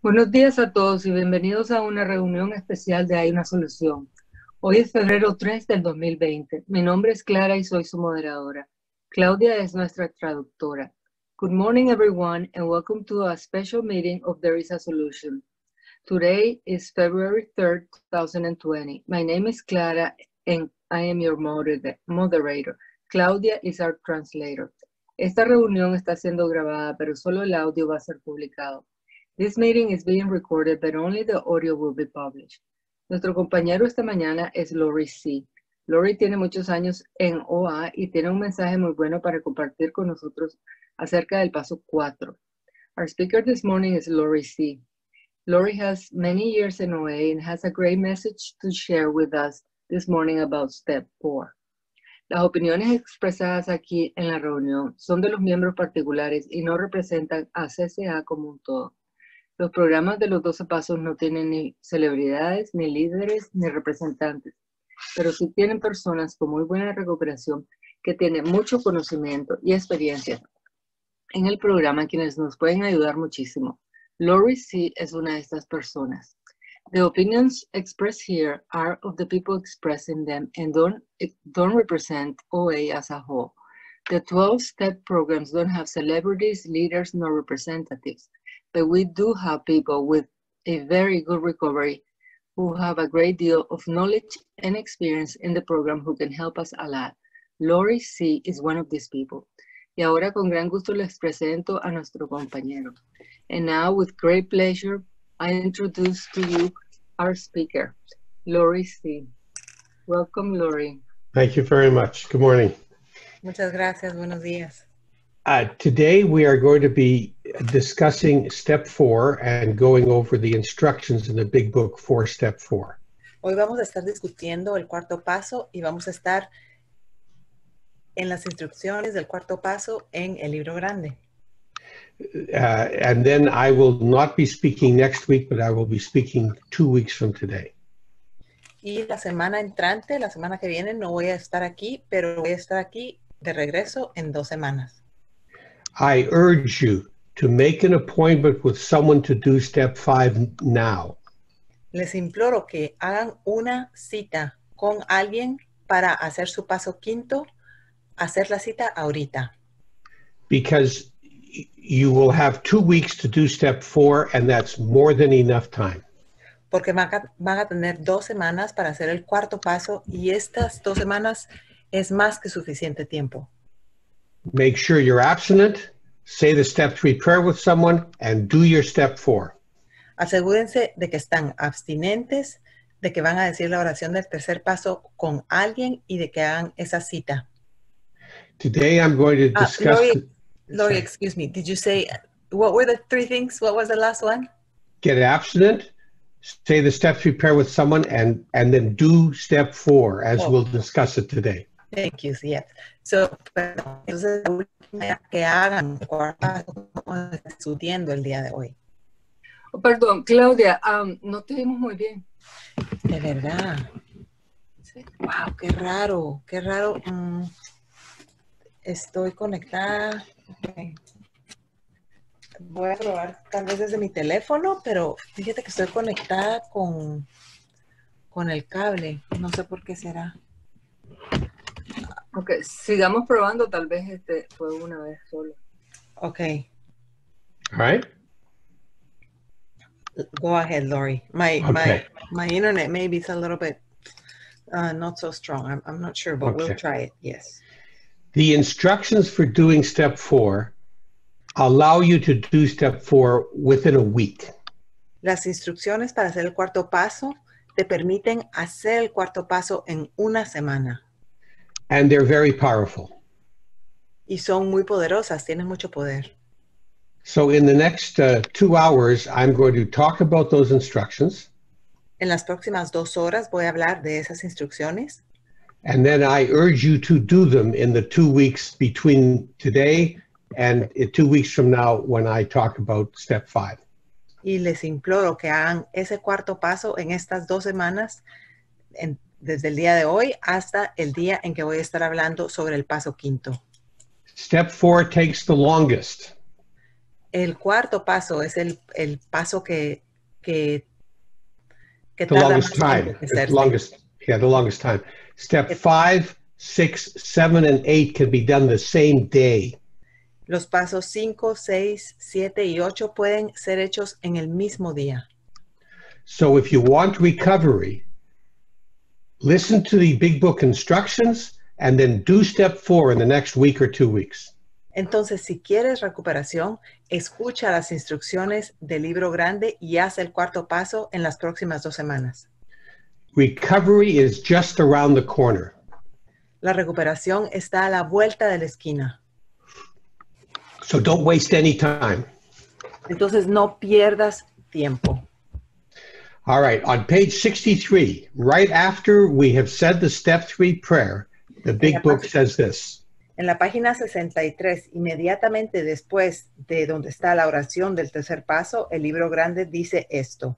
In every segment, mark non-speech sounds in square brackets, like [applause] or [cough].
Buenos días a todos y bienvenidos a una reunión especial de Hay una Solución. Hoy es febrero 3 del 2020. Mi nombre es Clara y soy su moderadora. Claudia es nuestra traductora. Good morning, everyone, and welcome to a special meeting of There is a Solution. Today is February 3rd, 2020. My name is Clara and I am your moderator. Claudia is our translator. Esta reunión está siendo grabada, pero solo el audio va a ser publicado. This meeting is being recorded, but only the audio will be published. Nuestro compañero esta mañana es Lawrie C. Lawrie tiene muchos años en OA y tiene un mensaje muy bueno para compartir con nosotros acerca del paso 4. Our speaker this morning is Lawrie C. Lawrie has many years in OA and has a great message to share with us this morning about step 4. Las opiniones expresadas aquí en la reunión son de los miembros particulares y no representan a CCA como un todo. Los programas de los 12 pasos no tienen ni celebridades, ni líderes, ni representantes, pero sí tienen personas con muy buena recuperación que tienen mucho conocimiento y experiencia en el programa quienes nos pueden ayudar muchísimo. Lori C. es una de estas personas. The opinions expressed here are of the people expressing them and don't, don't represent OA as a whole. The 12-step programs don't have celebrities, leaders, nor representatives but we do have people with a very good recovery who have a great deal of knowledge and experience in the program who can help us a lot. Lawrie C. is one of these people. Y ahora con gran gusto les presento a nuestro compañero. And now with great pleasure, I introduce to you our speaker, Lawrie C. Welcome, Lawrie. Thank you very much. Good morning. Muchas gracias. Buenos días. Uh, today we are going to be discussing step four and going over the instructions in the big book for step four. Hoy vamos a estar discutiendo el cuarto paso y vamos a estar en las instrucciones del cuarto paso en el libro grande. Uh, and then I will not be speaking next week, but I will be speaking two weeks from today. Y la semana entrante, la semana que viene, no voy a estar aquí, pero voy a estar aquí de regreso en dos semanas. I urge you to make an appointment with someone to do step five now. Les imploro que hagan una cita con alguien para hacer su paso quinto, hacer la cita ahorita. Because you will have two weeks to do step four, and that's more than enough time. Porque van a, van a tener dos semanas para hacer el cuarto paso y estas dos semanas es más que suficiente tiempo. Make sure you're abstinent, say the step three prayer with someone, and do your step four. Asegúrense de que están abstinentes, de que van a decir la oración del tercer paso con alguien y de que hagan esa cita. Today I'm going to Uh, discuss Lawrie, Lawrie, excuse me. Did you say what were the three things? What was the last one? get abstinent, say the step three prayer with someone, and and then do step four as Oh. we'll discuss it today. Thank you. Yes. So, perdón, entonces la última que hagan estamos discutiendo el día de hoy. Oh, perdón, Claudia, um, no te vimos muy bien. De verdad. Wow, qué raro, qué raro. Mm, estoy conectada. Voy a probar tal vez desde mi teléfono, pero fíjate que estoy conectada con, con el cable. No sé por qué será. Ok, sigamos probando, tal vez este fue una vez solo. Ok, All right. go ahead, Lori. My my Okay. my internet maybe is a little bit uh, not so strong. I'm I'm not sure, but we'll try it. Yes. The instructions for doing step four allow you to do step four within a week. Las instrucciones para hacer el cuarto paso te permiten hacer el cuarto paso en una semana and they're very powerful. y son muy poderosas, tienen mucho poder. So, in the next uh, two hours, I'm going to talk about those instructions, En las próximas dos horas voy a hablar de esas instrucciones and then I urge you to do them in the two weeks between today and uh, two weeks from now when I talk about step five. y les imploro que hagan ese cuarto paso en estas dos semanas, en- desde el día de hoy hasta el día en que voy a estar hablando sobre el paso quinto. Step four takes the longest. El cuarto paso es el, el paso que, que, que The tarda longest más time. The longest, yeah, the longest time. Step five, six, seven, and eight can be done the same day. Los pasos 5, 6, 7 y 8 pueden ser hechos en el mismo día. So if you want recovery, listen to the big book instructions and then do step four in the next week or two weeks. Entonces, si quieres recuperación, escucha las instrucciones del libro grande y haz el cuarto paso en las próximas dos semanas. Recovery is just around the corner. La recuperación está a la vuelta de la esquina. So don't waste any time. Entonces, no pierdas tiempo. All right, on page 63, right after we have said the step three prayer, the big book says this En la página 63, inmediatamente después de donde está la oración del tercer paso, el libro grande dice esto.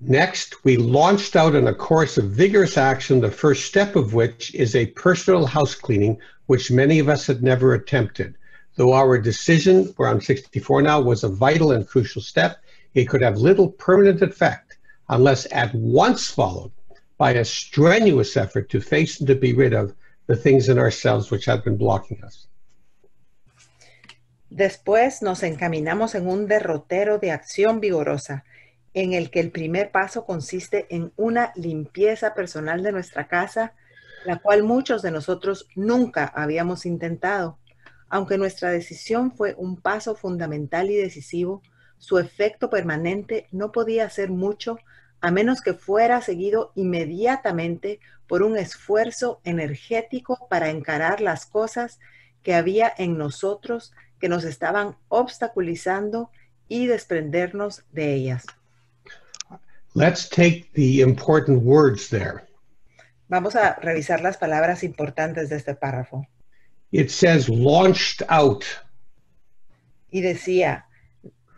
Next, we launched out on a course of vigorous action, the first step of which is a personal house cleaning, which many of us had never attempted. Though our decision, we're on 64 now, was a vital and crucial step, it could have little permanent effect unless at once followed by a strenuous effort to face and to be rid of the things in ourselves which had been blocking us. Después nos encaminamos en un derrotero de acción vigorosa, en el que el primer paso consiste en una limpieza personal de nuestra casa, la cual muchos de nosotros nunca habíamos intentado. Aunque nuestra decisión fue un paso fundamental y decisivo, su efecto permanente no podía hacer mucho a menos que fuera seguido inmediatamente por un esfuerzo energético para encarar las cosas que había en nosotros que nos estaban obstaculizando y desprendernos de ellas. Let's take the important words there. Vamos a revisar las palabras importantes de este párrafo. It says launched out. Y decía,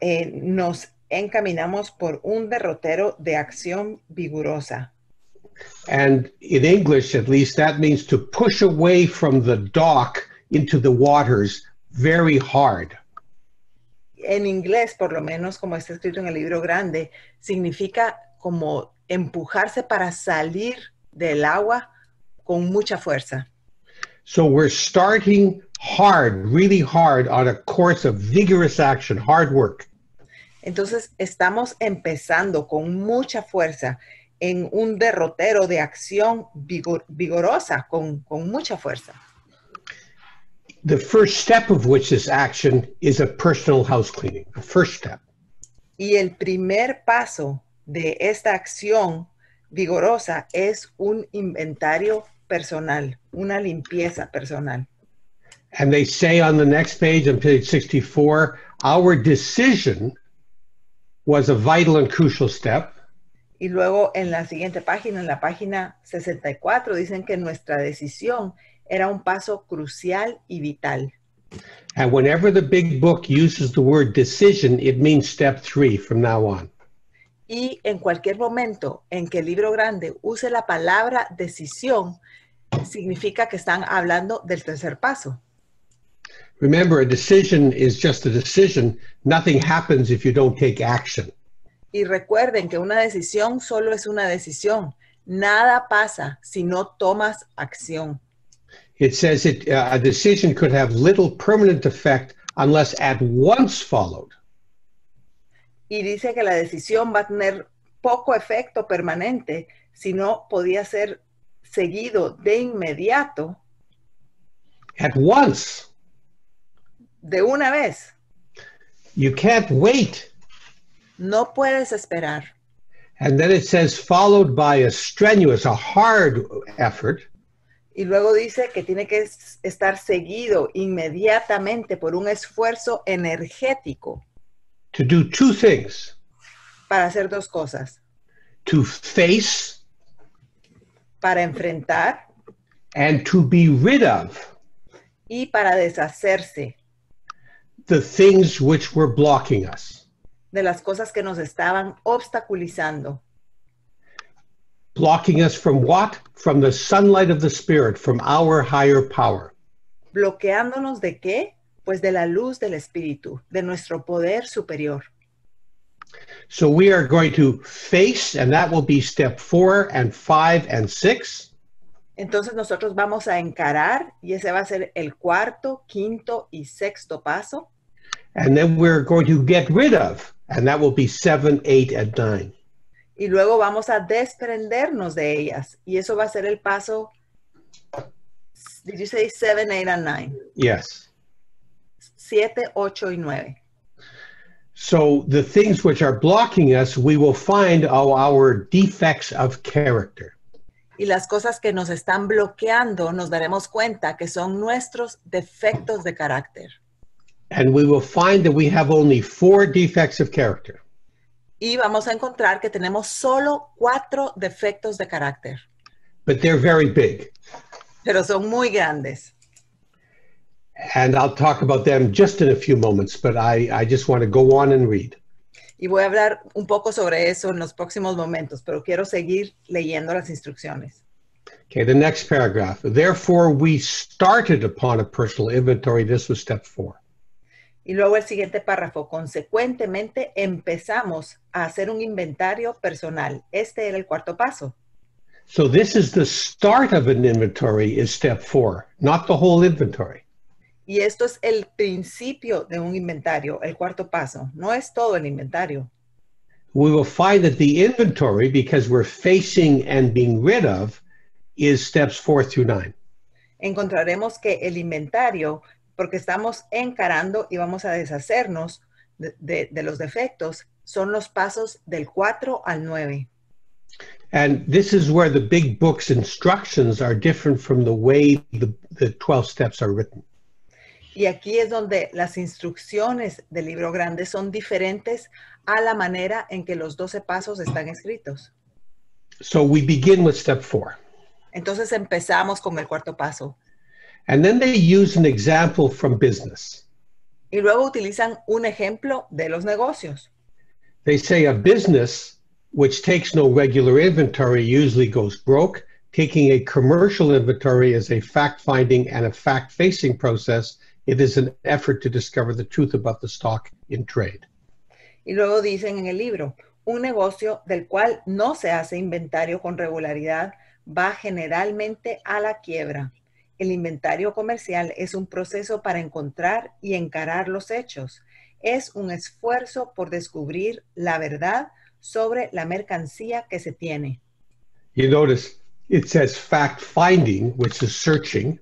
eh, nos encaminamos por un derrotero de acción vigorosa. And in English, at least, that means to push away from the dock into the waters very hard. En inglés, por lo menos como está escrito en el libro grande, significa como empujarse para salir del agua con mucha fuerza. So we're starting hard, really hard, on a course of vigorous action, hard work. Entonces, estamos empezando con mucha fuerza en un derrotero de acción vigor- vigorosa, con, con mucha fuerza. The first step of which is action is a personal house cleaning. The first step. Y el primer paso de esta acción vigorosa es un inventario personal, una limpieza personal. And they say on the next page, on page 64, our decision was a vital and crucial step. Y luego en la siguiente página, en la página 64, dicen que nuestra decisión era un paso crucial y vital. And whenever the big book uses the word decision, it means step three from now on. Y en cualquier momento en que el libro grande use la palabra decisión, significa que están hablando del tercer paso. Remember, a decision is just a decision. Nothing happens if you don't take action. Y recuerden que una decisión solo es una decisión. Nada pasa si no tomas acción. It says it, uh, a decision could have little permanent effect unless at once followed. Y dice que la decisión va a tener poco efecto permanente si no podía ser seguido de inmediato, At once. De una vez. You can't wait. No puedes esperar. And then it says followed by a strenuous, a hard effort. Y luego dice que tiene que estar seguido inmediatamente por un esfuerzo energético to do two things para hacer dos cosas. to face Para enfrentar and to be rid of y para deshacerse the things which were blocking us. de las cosas que nos estaban obstaculizando. Blocking us from what? From the sunlight of the Spirit, from our higher power. ¿Bloqueándonos de qué? pues de la luz del Espíritu, de nuestro poder superior. So we are going to face, and that will be step four and five and six. Entonces nosotros vamos a encarar y ese va a ser el cuarto, quinto y sexto paso. And then we're going to get rid of, and that will be seven, eight, and nine. Y luego vamos a desprendernos de ellas. Y eso va a ser el paso, did you say seven, eight, and nine? Yes. Siete, ocho y nueve. So the things which are blocking us, we will find our defects of character. Y las cosas que nos están bloqueando, nos daremos cuenta que son nuestros defectos de carácter. And we will find that we have only four defects of character. Y vamos a encontrar que tenemos solo cuatro defectos de carácter, but they're very big. pero son muy grandes. And I'll talk about them just in a few moments, but I, I just want to go on and read. Y voy a hablar un poco sobre eso en los próximos momentos, pero quiero seguir leyendo las instrucciones. Okay, the next paragraph. Therefore, we started upon a personal inventory. This was step four. Y luego el siguiente párrafo, consecuentemente empezamos a hacer un inventario personal. Este era el cuarto paso. So this is the start of an inventory is step four, not the whole inventory. Y esto es el principio de un inventario, el cuarto paso. No es todo el inventario. We will find that the inventory, because we're facing and being rid of, is steps four through nine. Encontraremos que el inventario, porque estamos encarando y vamos a deshacernos de, de- de los defectos, son los pasos del 4 al 9. And this is where the big book's instructions are different from the way the, the 12 steps are written. Y aquí es donde las instrucciones del libro grande son diferentes a la manera en que los 12 pasos están escritos. So we begin with step four. Entonces empezamos con el cuarto paso. And then they use an example from business. Y luego utilizan un ejemplo de los negocios. They say a business which takes no regular inventory usually goes broke. Taking a commercial inventory is a fact finding and a fact facing process. It is an effort to discover the truth about the stock in trade. Y luego dicen en el libro, un negocio del cual no se hace inventario con regularidad va generalmente a la quiebra. El inventario comercial es un proceso para encontrar y encarar los hechos. Es un esfuerzo por descubrir la verdad sobre la mercancía que se tiene. You notice it says fact finding, which is searching,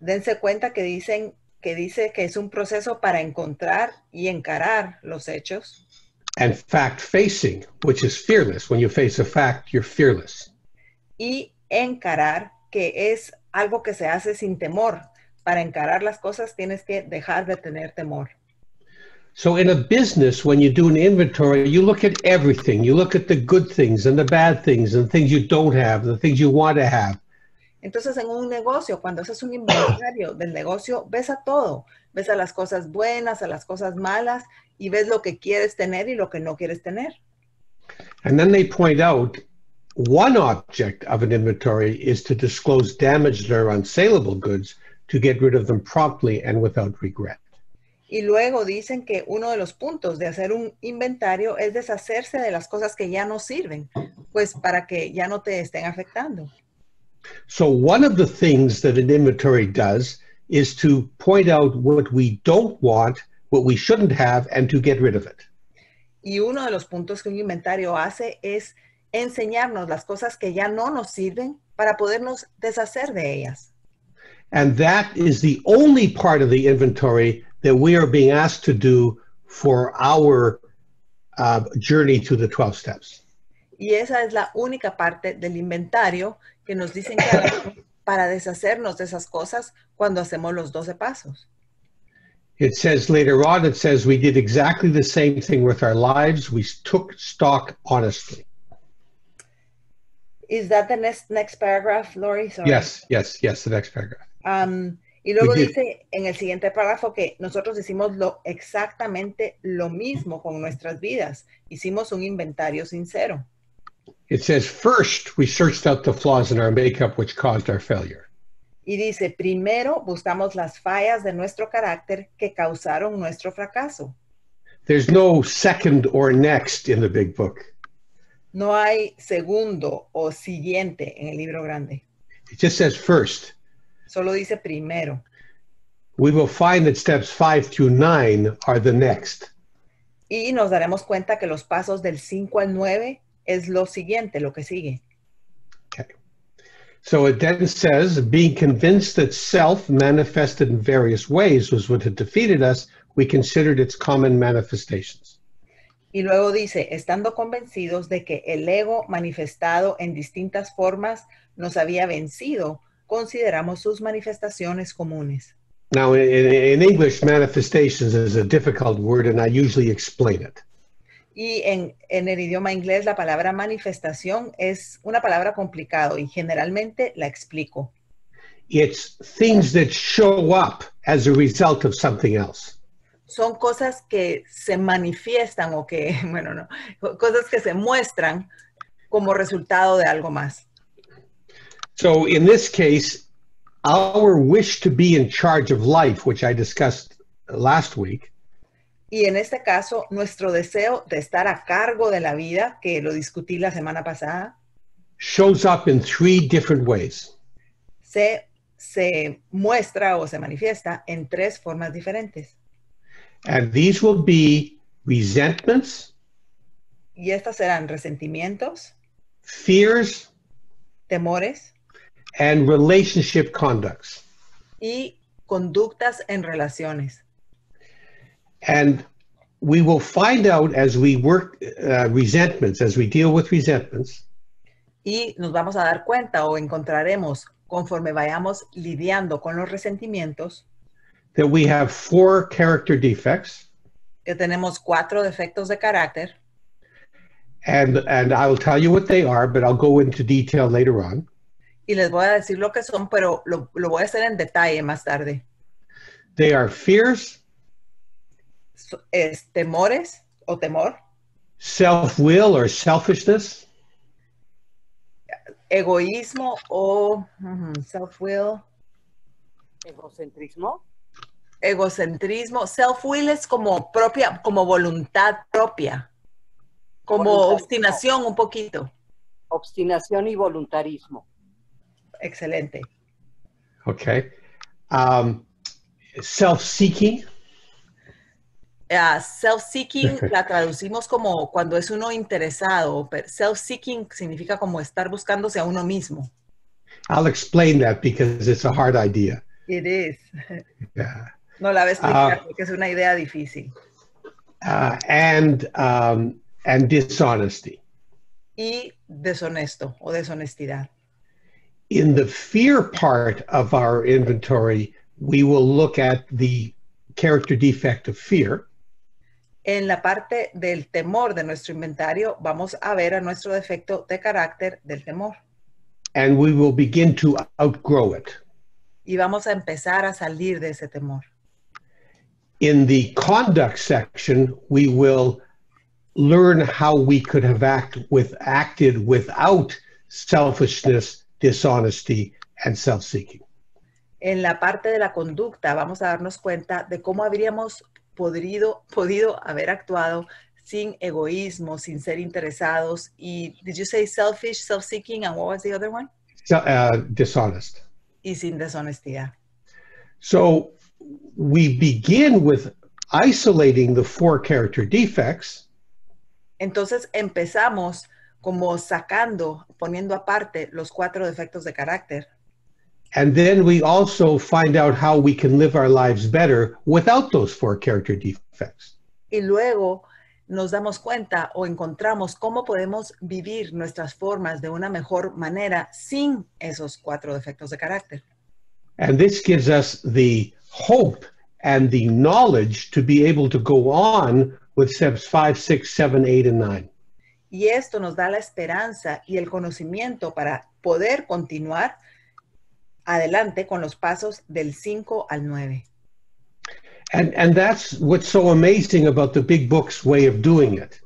Dense cuenta que dicen que dice que es un proceso para encontrar y encarar los hechos. and fact facing, which is fearless. When you face a fact, you're fearless. y encarar, que es algo que se hace sin temor. Para encarar las cosas tienes que dejar de tener temor. So in a business, when you do an inventory, you look at everything. You look at the good things and the bad things and things you don't have, the things you want to have. Entonces, en un negocio, cuando haces un inventario del negocio, ves a todo. Ves a las cosas buenas, a las cosas malas y ves lo que quieres tener y lo que no quieres tener. And then they point out one object of an inventory is to disclose damaged or unsaleable goods to get rid of them promptly and without regret. Y luego dicen que uno de los puntos de hacer un inventario es deshacerse de las cosas que ya no sirven, pues para que ya no te estén afectando. So one of the things that an inventory does is to point out what we don't want, what we shouldn't have, and to get rid of it. Y uno de los puntos que un inventario hace es enseñarnos las cosas que ya no nos sirven para podernos deshacer de ellas. And that is the only part of the inventory that we are being asked to do for our uh, journey to the 12 steps. Y esa es la única parte del inventario que nos dicen que hagamos [coughs] para deshacernos de esas cosas cuando hacemos los 12 pasos. It says later on, it says we did exactly the same thing with our lives. We took stock honestly. Is that the next, next paragraph, Lawrie? Sorry. Yes, yes, yes, the next paragraph. Um, y luego dice en el siguiente párrafo que nosotros hicimos lo, exactamente lo mismo con nuestras vidas. Hicimos un inventario sincero. It says first we searched out the flaws in our makeup which caused our failure. Y dice, primero buscamos las fallas de nuestro carácter que causaron nuestro fracaso. There's no second or next in the big book. No hay segundo o siguiente en el libro grande. It just says first. Solo dice primero. We will find that steps five through nine are the next. Y nos daremos cuenta que los pasos del 5 al 9 es lo siguiente, lo que sigue. Okay. So it then says, being convinced that self manifested in various ways was what had defeated us, we considered its common manifestations. Y luego dice, estando convencidos de que el ego manifestado en distintas formas nos había vencido, consideramos sus manifestaciones comunes. Now, in, in English, manifestations is a difficult word, and I usually explain it. Y en, en el idioma inglés la palabra manifestación es una palabra complicado y generalmente la explico. It's things that show up as a result of something else. Son cosas que se manifiestan o que, [laughs] bueno, no, cosas que se muestran como resultado de algo más. So, in this case, our wish to be in charge of life, which I discussed last week, Y en este caso, nuestro deseo de estar a cargo de la vida, que lo discutí la semana pasada, shows up in three different ways. se, se muestra o se manifiesta en tres formas diferentes. And these will be resentments, Y estas serán resentimientos, fears, temores and relationship conducts. y conductas en relaciones. And we will find out as we work uh, resentments, as we deal with resentments, Y nos vamos a dar cuenta o encontraremos conforme vayamos lidiando con los resentimientos that we have four character defects. que tenemos cuatro defectos de carácter And, and I will tell you what they are, but I'll go into detail later on. y les voy a decir lo que son, pero lo, lo voy a hacer en detalle más tarde. They are fears, So- Es temores o temor, self will or selfishness, egoísmo o ujú, self-will, Egocentrismo. Egocentrismo. Self-will es como propia, como voluntad propia, como obstinación un poquito. Obstinación y voluntarismo. Excelente. okay? Um, self seeking, Ah, self-seeking la traducimos como cuando es uno interesado, pero self-seeking significa como estar buscándose a uno mismo. I'll explain that because it's a hard idea. It is. Yeah. No la voy a explicar Ah. porque es una idea difícil. Uh, and, um, and dishonesty. Y deshonesto o deshonestidad. In the fear part of our inventory, we will look at the character defect of fear. En la parte del temor de nuestro inventario, vamos a ver a nuestro defecto de carácter del temor. and we will begin to outgrow it. Y vamos a empezar a salir de ese temor. In the conduct section, we will learn how we could have act with acted without selfishness, dishonesty, and self-seeking. En la parte de la conducta, vamos a darnos cuenta de cómo habríamos podido, podido haber actuado sin egoísmo, sin ser interesados. Y, did you say selfish, self-seeking, and what was the other one? So, uh, dishonest. Y sin deshonestidad. So we begin with isolating the four character defects Entonces empezamos como sacando, poniendo aparte los cuatro defectos de carácter. And then we also find out how we can live our lives better without those four character defects. Y luego nos damos cuenta o encontramos cómo podemos vivir nuestras formas de una mejor manera sin esos cuatro defectos de carácter. And this gives us the hope and the knowledge to be able to go on with steps five, six, seven, eight, and nine. Y esto nos da la esperanza y el conocimiento para poder continuar adelante con los pasos del 5 al 9. And, and that's what's so amazing about the big book's way of doing it.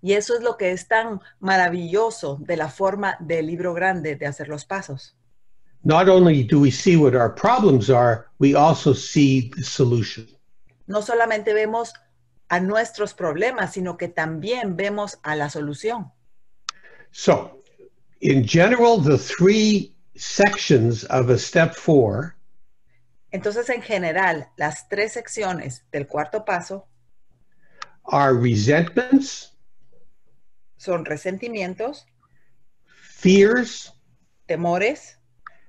Y eso es lo que es tan maravilloso de la forma del libro grande de hacer los pasos. Not only do we see what our problems are, we also see the solution. No solamente vemos a nuestros problemas, sino que también vemos a la solución. So, in general, the three sections of a step four Entonces, en general, las tres secciones del cuarto paso are resentments, son resentimientos, fears, temores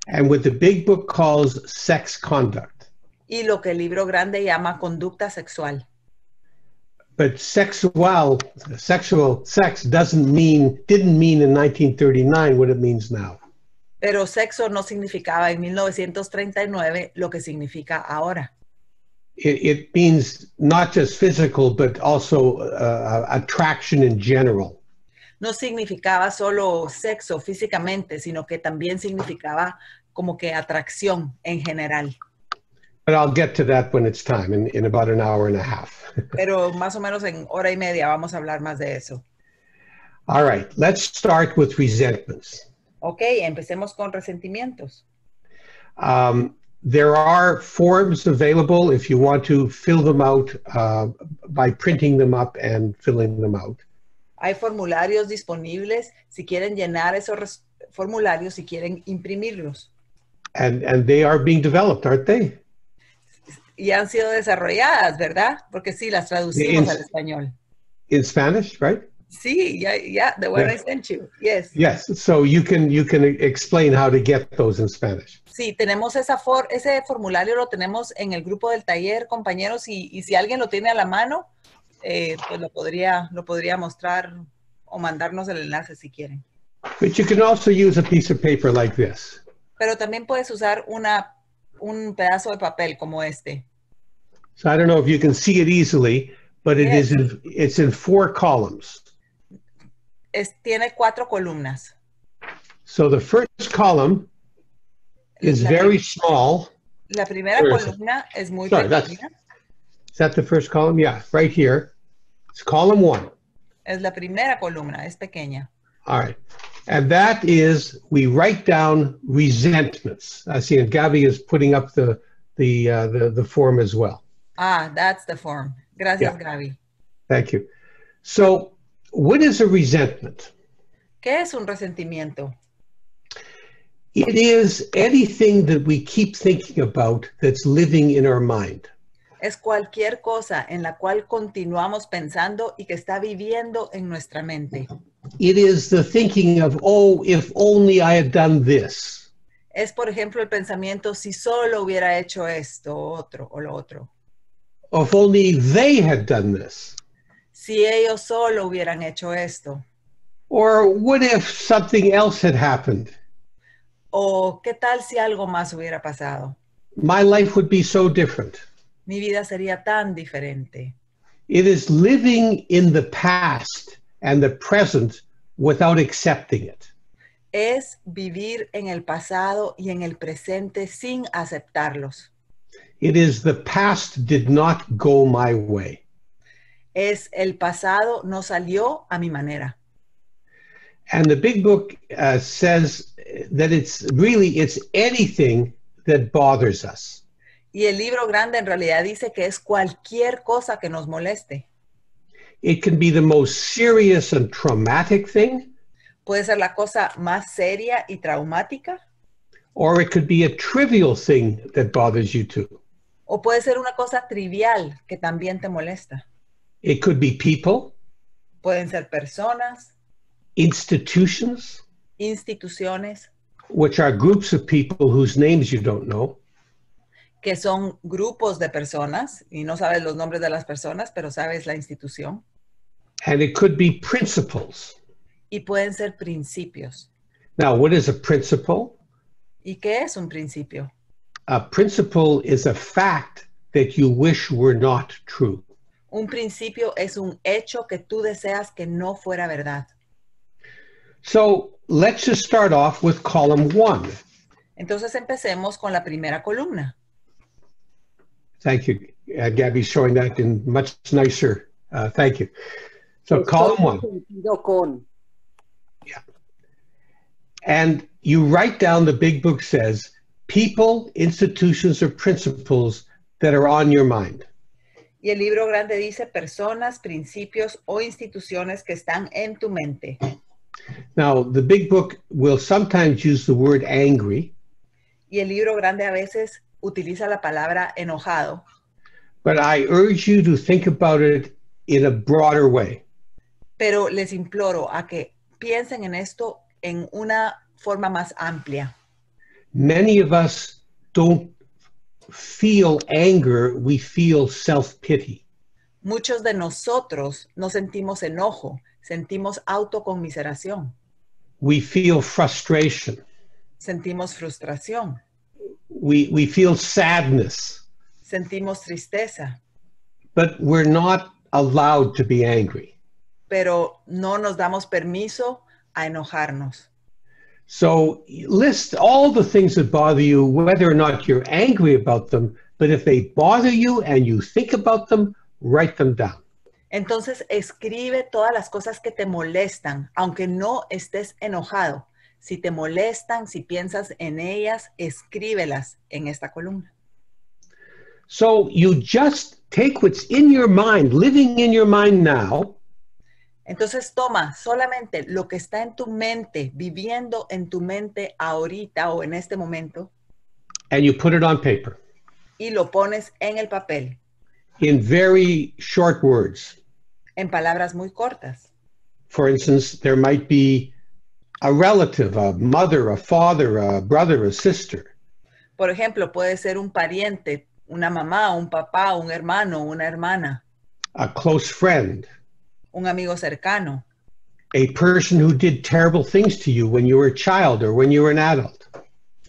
and what the big book calls sex conduct. y lo que el libro grande llama conducta sexual. But sexual, sexual sex doesn't mean, didn't mean in 1939 what it means now. Pero sexo no significaba en 1939 lo que significa ahora. It, it means not just physical, but also uh, attraction in general. No significaba solo sexo físicamente, sino que también significaba como que atracción en general. But I'll get to that when it's time, in, in about an hour and a half. [laughs] Pero más o menos en hora y media vamos a hablar más de eso. All right, let's start with resentments. Ok, empecemos con resentimientos. Um, there are forms available if you want to fill them out uh, by printing them up and filling them out. Hay formularios disponibles si quieren llenar esos formularios, si quieren imprimirlos. And, and they are being developed, aren't they? Y han sido desarrolladas, ¿verdad? Porque sí, las traducimos Yes. al español. In Spanish, right? Sí, ya, ya, the one I sent you. Yes. Yes. So you can you can explain how to get those in Spanish. Sí, tenemos esa for- ese formulario, lo tenemos en el grupo del taller, compañeros, y, y si alguien lo tiene a la mano, eh, pues lo podría, lo podría mostrar o mandarnos el enlace si quieren. But you can also use a piece of paper like this. Pero también puedes usar una, un pedazo de papel como este. So I don't know if you can see it easily, but it is in, it's in four columns. Es, tiene cuatro columnas. So the first column is La, very small. la primera Where columna es muy Sorry, pequeña. Is that the first column? Yeah, right here. It's column one. Es la primera columna, es pequeña. All right. And that is, we write down resentments. I see, and Gabby is putting up the, the, uh, the, the form as well. Ah, that's the form. Gracias, Yeah. Thank you. So what is a resentment? ¿Qué es un resentimiento? It is anything that we keep thinking about that's living in our mind. Es cualquier cosa en la cual continuamos pensando y que está viviendo en nuestra mente. It is the thinking of, oh, if only I had done this. Es, por ejemplo, el pensamiento, si solo hubiera hecho esto, otro o lo otro. If only they had done this. Si ellos solo hubieran hecho esto. Or what if something else had happened? O qué tal si algo más hubiera pasado. My life would be so different. Mi vida sería tan diferente. It is living in the past and the present without accepting it. Es vivir en el pasado y en el presente sin aceptarlos. It is the past did not go my way. Es el pasado no salió a mi manera. And the big book uh, says that it's really it's anything that bothers us. Y el libro grande en realidad dice que es cualquier cosa que nos moleste. It can be the most serious and traumatic thing, Puede ser la cosa más seria y traumática or it could be a trivial thing that bothers you too. o puede ser una cosa trivial que también te molesta. It could be people, Pueden ser personas, institutions, instituciones, which are groups of people whose names you don't know, que son grupos de personas y no sabes los nombres de las personas, pero sabes la institución. And it could be principles. Y pueden ser principios. Now, what is a principle? ¿Y qué es un principio? A principle is a fact that you wish were not true. Un principio es un hecho que tú deseas que no fuera verdad. So let's just start off with column one. Entonces empecemos con la primera columna. Thank you. Uh, Gabby's showing that in much nicer. Uh, thank you. So column one. Sentido con. And you write down the big book says people, institutions, or principles that are on your mind. Y el libro grande dice personas, principios o instituciones que están en tu mente. Now, the big book will sometimes use the word angry, Y el libro grande a veces utiliza la palabra enojado, but I urge you to think about it in a broader way. Pero les imploro a que piensen en esto en una forma más amplia. Many of us don't feel anger, we feel self pity. Muchos de nosotros no sentimos enojo, sentimos autoconmiseración, We feel frustration. sentimos frustración, We, we feel sadness, sentimos tristeza, but we're not allowed to be angry. Pero no nos damos permiso a enojarnos. So list all the things that bother you, whether or not you're angry about them, but if they bother you and you think about them, write them down. Entonces escribe todas las cosas que te molestan, aunque no estés enojado. Si te molestan, si piensas en ellas, escríbelas en esta columna. So you just take what's in your mind, living in your mind now, Entonces toma solamente lo que está en tu mente, viviendo en tu mente ahorita o en este momento, and you put it on paper. Y lo pones en el papel, in very short words. en palabras muy cortas. For instance, there might be a relative, a mother, a father, a brother, a sister, Por ejemplo, puede ser un pariente, una mamá, un papá, un hermano, una hermana, a close friend, un amigo cercano, a person who did terrible things to you when you were a child or when you were an adult.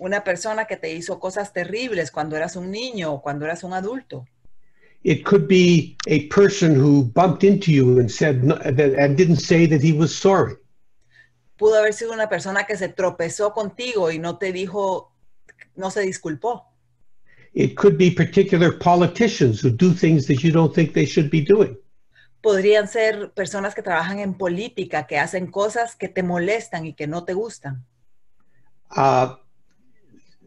una persona que te hizo cosas terribles cuando eras un niño o cuando eras un adulto. It could be a person who bumped into you and said no, that, and didn't say that he was sorry. Pudo haber sido una persona que se tropezó contigo y no te dijo, no se disculpó. It could be particular politicians who do things that you don't think they should be doing. Podrían ser personas que trabajan en política, que hacen cosas que te molestan y que no te gustan. Uh,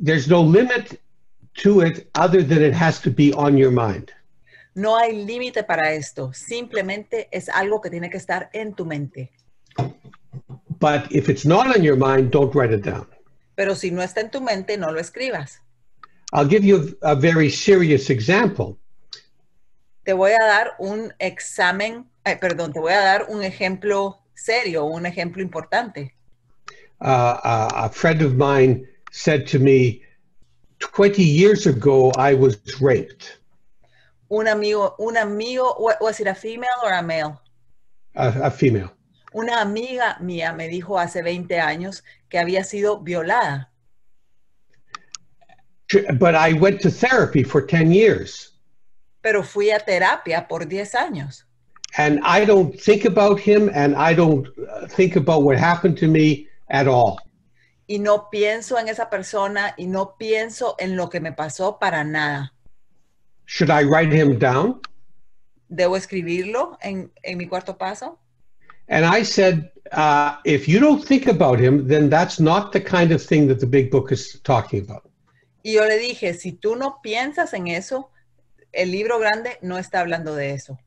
there's no limit to it other than it has to be on your mind. No hay límite para esto, simplemente es algo que tiene que estar en tu mente. But if it's not on your mind, don't write it down. Pero si no está en tu mente, no lo escribas. I'll give you a, a very serious example. Te voy a dar un examen, eh, perdón, te voy a dar un ejemplo serio, un ejemplo importante. Uh, a, a friend of mine said to me, 20 years ago, I was raped. Un amigo, un amigo, was it a female or a male? A, a female. Una amiga mía me dijo hace 20 años que había sido violada, But I went to therapy for 10 years. Pero fui a terapia por 10 años. And I don't think about him and I don't uh, think about what happened to me at all. Y no pienso en esa persona y no pienso en lo que me pasó para nada. Should I write him down? ¿Debo escribirlo en, en mi cuarto paso? And I said, uh, if you don't think about him, then that's not the kind of thing that the big book is talking about. Y yo le dije, si tú no piensas en eso, el libro grande no está hablando de eso.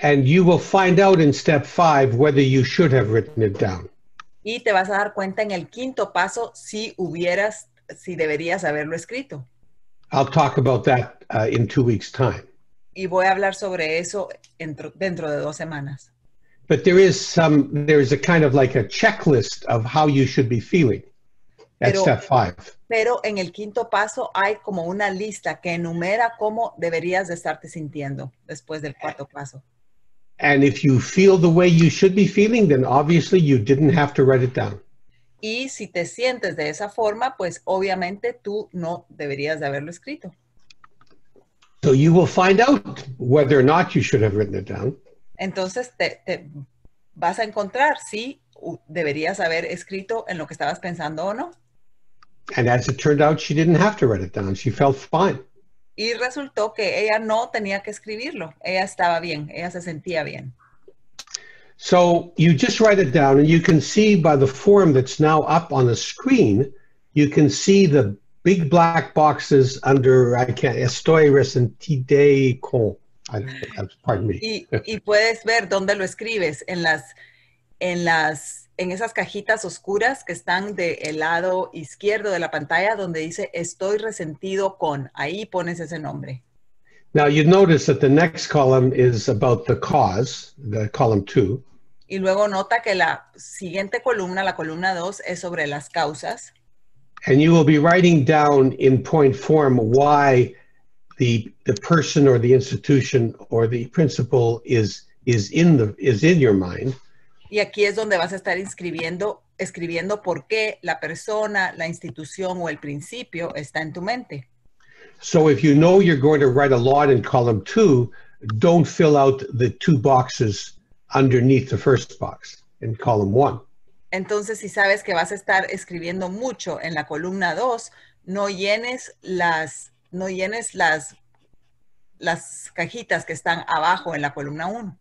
And you will find out in step five whether you should have written it down. Y te vas a dar cuenta en el quinto paso si hubieras, si deberías haberlo escrito. I'll talk about that uh, in two weeks' time. Y voy a hablar sobre eso dentro, dentro de dos semanas. But there is some, there is a kind of like a checklist of how you should be feeling Pero- step five. Pero en el quinto paso hay como una lista que enumera cómo deberías de estarte sintiendo después del cuarto paso. And if you feel the way you should be feeling, then obviously you didn't have to write it down. Y si te sientes de esa forma, pues obviamente tú no deberías de haberlo escrito. So you will find out whether or not you should have written it down. Entonces te, te vas a encontrar si deberías haber escrito en lo que estabas pensando o no. And as it turned out, she didn't have to write it down. She felt fine. Y resultó que ella no tenía que escribirlo. Ella estaba bien, ella se sentía bien. So you just write it down, and you can see by the form that's now up on the screen, you can see the big black boxes under, I can't, estoy resentide con. I, pardon me. Y, y puedes ver dónde lo escribes, en las, en las, en esas cajitas oscuras que están del lado izquierdo de la pantalla donde dice estoy resentido con. Ahí pones ese nombre. Now you notice that the next column is about the cause, the column two. Y luego nota que la siguiente columna, la columna 2, es sobre las causas. And you will be writing down in point form why the the person or the institution or the principle is is in the is in your mind. Y aquí es donde vas a estar inscribiendo, escribiendo por qué la persona, la institución o el principio está en tu mente. So if you know you're going to write a lot in column two, don't fill out the two boxes underneath the first box in column one. Entonces, si sabes que vas a estar escribiendo mucho en la columna 2, no llenes las, no llenes las, las cajitas que están abajo en la columna 1.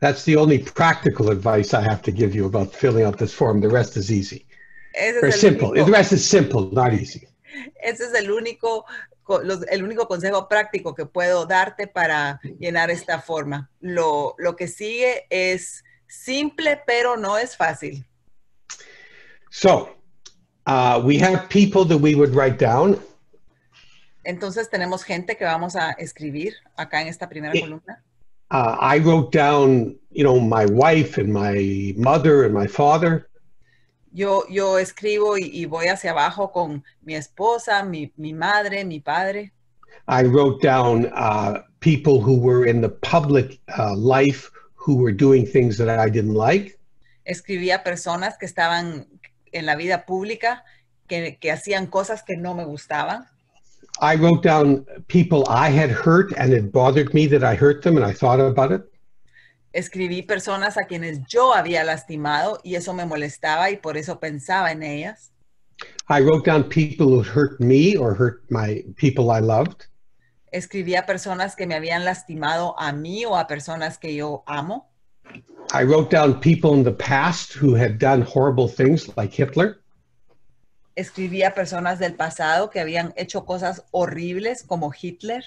That's the only practical advice I have to give you about filling out this form. The rest is easy. Ese Or es simple. único- The rest is simple, not easy. Ese es el único, co- los- el único consejo práctico que puedo darte para llenar esta forma. Lo, lo que sigue es simple, pero no es fácil. So uh, we have people that we would write down. Entonces tenemos gente que vamos a escribir acá en esta primera Sí. columna. Uh, I wrote down, you know, my wife and my mother and my father. Yo, yo escribo y, y voy hacia abajo con mi esposa, mi, mi madre, mi padre. I wrote down uh, people who were in the public uh, life who were doing things that I didn't like. Escribía personas que estaban en la vida pública, que, que hacían cosas que no me gustaban. I wrote down people I had hurt and it bothered me that I hurt them and I thought about it. Escribí personas a quienes yo había lastimado y eso me molestaba y por eso pensaba en ellas. I wrote down people who hurt me or hurt my people I loved. Escribí a personas que me habían lastimado a mí o a personas que yo amo. I wrote down people in the past who had done horrible things like Hitler. Escribí a personas del pasado que habían hecho cosas horribles como Hitler.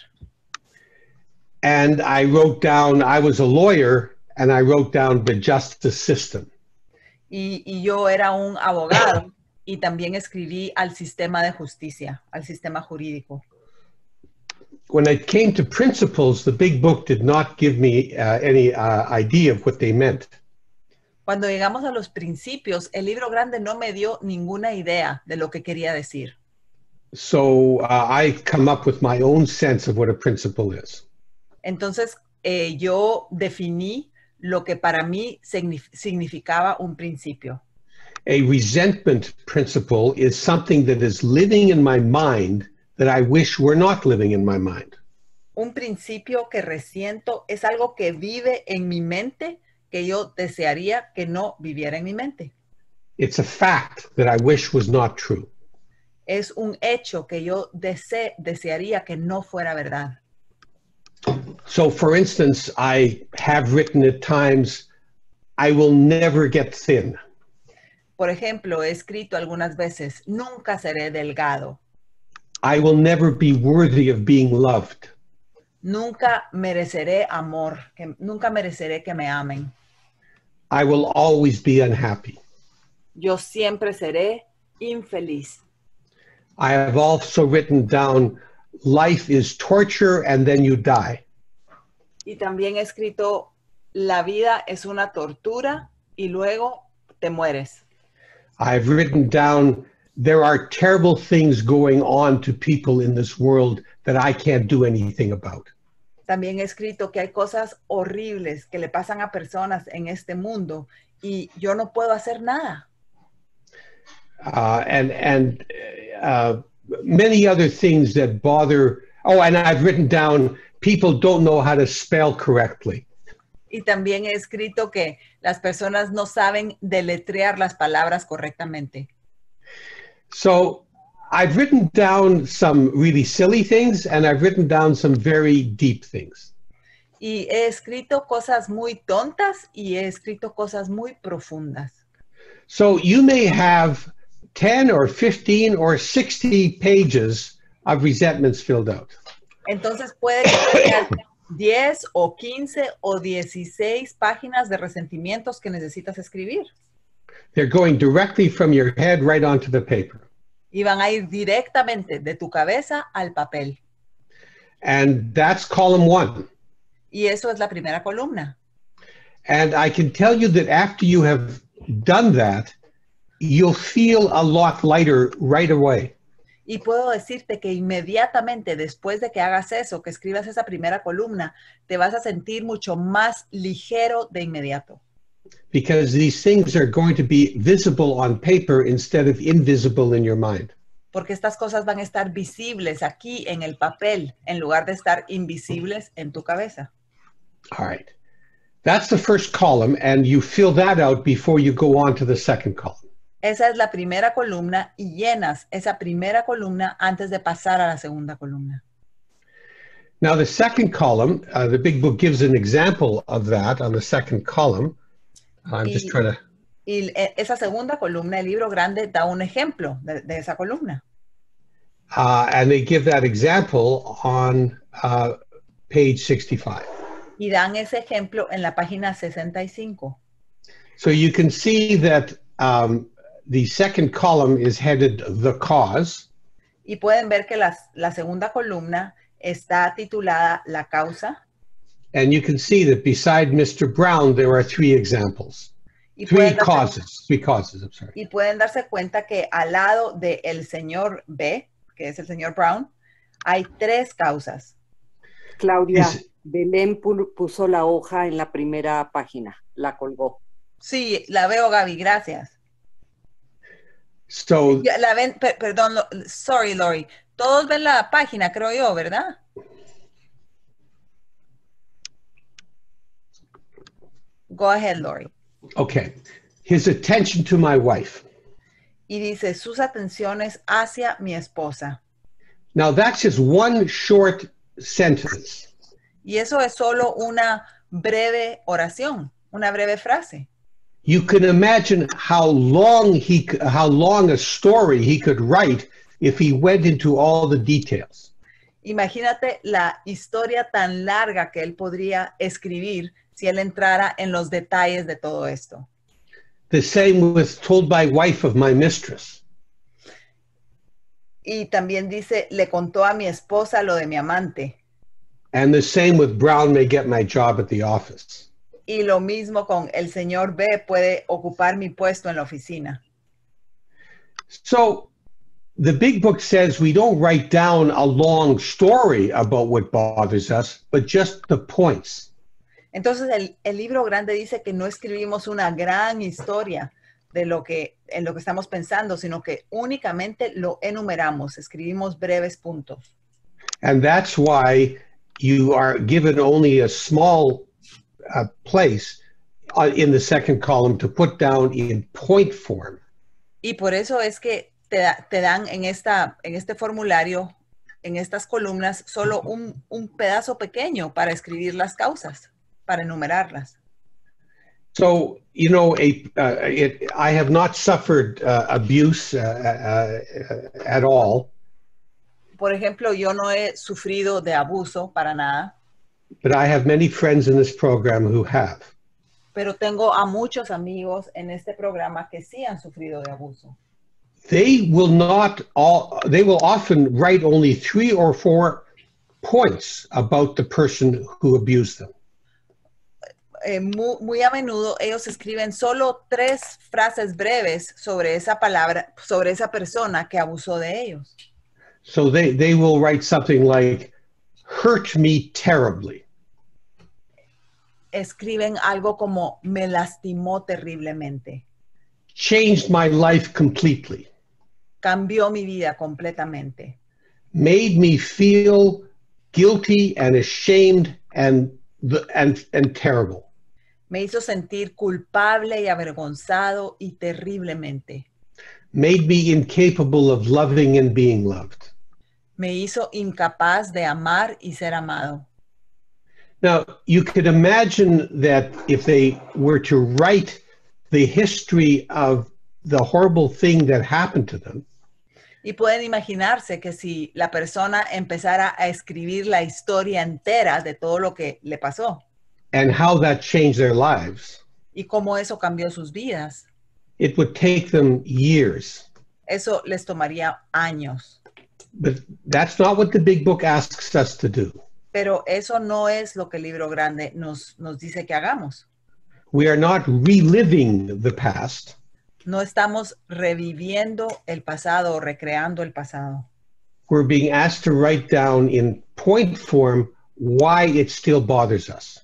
And I wrote down, I was a lawyer and I wrote down the justice system. Y, y yo era un abogado [coughs] y también escribí al sistema de justicia, al sistema jurídico. When it came to principles, the big book did not give me uh, any uh, idea of what they meant. Cuando llegamos a los principios, el libro grande no me dio ninguna idea de lo que quería decir. So uh, I come up with my own sense of what a principle is. Entonces, eh, yo definí lo que para mí signif- significaba un principio. A resentment principle is something that is living in my mind that I wish were not living in my mind. Un principio que resiento es algo que vive en mi mente que yo desearía que no viviera en mi mente. It's a fact that I wish was not true. Es un hecho que yo dese- desearía que no fuera verdad. So, for instance, I have written at times, I will never get thin. Por ejemplo, he escrito algunas veces, nunca seré delgado, I will never be worthy of being loved. nunca mereceré amor, que, nunca mereceré que me amen. I will always be unhappy. Yo siempre seré infeliz. I have also written down, life is torture and then you die. Y también he escrito, la vida es una tortura y luego te mueres. I've written down, there are terrible things going on to people in this world that I can't do anything about. También he escrito que hay cosas horribles que le pasan a personas en este mundo y yo no puedo hacer nada. uh, and and uh, many other things that bother. Oh, and I've written down people don't know how to spell correctly. Y también he escrito que las personas no saben deletrear las palabras correctamente. So I've written down some really silly things, and I've written down some very deep things. Y he escrito cosas muy tontas y he escrito cosas muy profundas. So you may have 10 or 15 or 60 pages of resentments filled out. Entonces puede que tengas [coughs] 10 o 15 o 16 páginas de resentimientos que necesitas escribir. They're going directly from your head right onto the paper. Y van a ir directamente de tu cabeza al papel. And that's column one. Y eso es la primera columna. And I can tell you that after you have done that, you'll feel a lot lighter right away. Y puedo decirte que inmediatamente después de que hagas eso, que escribas esa primera columna, te vas a sentir mucho más ligero de inmediato. Because these things are going to be visible on paper instead of invisible in your mind. Porque estas cosas van a estar visibles aquí en el papel en lugar de estar invisibles en tu cabeza. All right. That's the first column, and you fill that out before you go on to the second column. Esa es la primera columna y llenas esa primera columna antes de pasar a la segunda columna. Now, the second column, uh, the big book gives an example of that on the second column. I'm just Y- trying to, Y esa segunda columna, el libro grande, da un ejemplo de, de esa columna. uh, and they give that example on uh, page 65. Y dan ese ejemplo en la página 65. So you can see that um, the second column is headed the cause, Y pueden ver que las- la segunda columna está titulada La causa. And you can see that beside Mr. Brown, there are three examples, Y three pueden, darse, causes, three causes, I'm sorry. y pueden darse cuenta que al lado del señor B, que es el señor Brown, hay tres causas. Claudia, Belén pu- puso la hoja en la primera página, la colgó. Sí, la veo, Gaby, gracias. So Ya, La ven, per- perdón, lo- sorry, Lori. Todos ven la página, creo yo, ¿verdad? Go ahead, Lawrie. Okay. His attention to my wife. Y dice, sus atenciones hacia mi esposa. Now, that's just one short sentence. Y eso es solo una breve oración, una breve frase. You can imagine how long he, how long a story he could write if he went into all the details. Imagínate la historia tan larga que él podría escribir si él entrara en los detalles de todo esto. The same with told my wife of my mistress. Y también dice, le contó a mi esposa lo de mi amante. And the same with Brown may get my job at the office. Y lo mismo con el señor B puede ocupar mi puesto en la oficina. So the big book says we don't write down a long story about what bothers us, but just the points. Entonces el, el libro grande dice que no escribimos una gran historia de lo que en lo que estamos pensando, sino que únicamente lo enumeramos, escribimos breves puntos. And that's why you are given only a small uh, place uh, in the second column to put down in point form. Y por eso es que te, da- te dan en, esta, en este formulario, en estas columnas, solo un, un pedazo pequeño para escribir las causas, para enumerarlas. So, you know, a, uh, it, I have not suffered uh, abuse uh, uh, at all, Por ejemplo, yo no he sufrido de abuso para nada, but I have many friends in this program who have. pero tengo a muchos amigos en este programa que sí han sufrido de abuso. They will not all, they will often write only three or four points about the person who abused them. Eh, mu- muy, a menudo ellos escriben solo tres frases breves sobre esa palabra, sobre esa persona que abusó de ellos. So they, they will write something like, hurt me terribly. Escriben algo como me lastimó terriblemente, changed my life completely, cambió mi vida completamente, made me feel guilty and ashamed and the, and and terrible. Me hizo sentir culpable y avergonzado y terriblemente, Made me incapable of loving and being loved. me hizo incapaz de amar y ser amado. Now, you could imagine that if they were to write the history of the horrible thing that happened to them, Y pueden imaginarse que si la persona empezara a escribir la historia entera de todo lo que le pasó and how that changed their lives, y cómo eso cambió sus vidas, it would take them years. eso les tomaría años. But that's not what the big book asks us to do. Pero eso no es lo que el libro grande nos, nos dice que hagamos. We are not reliving the past. No estamos reviviendo el pasado o recreando el pasado. We're being asked to write down in point form why it still bothers us.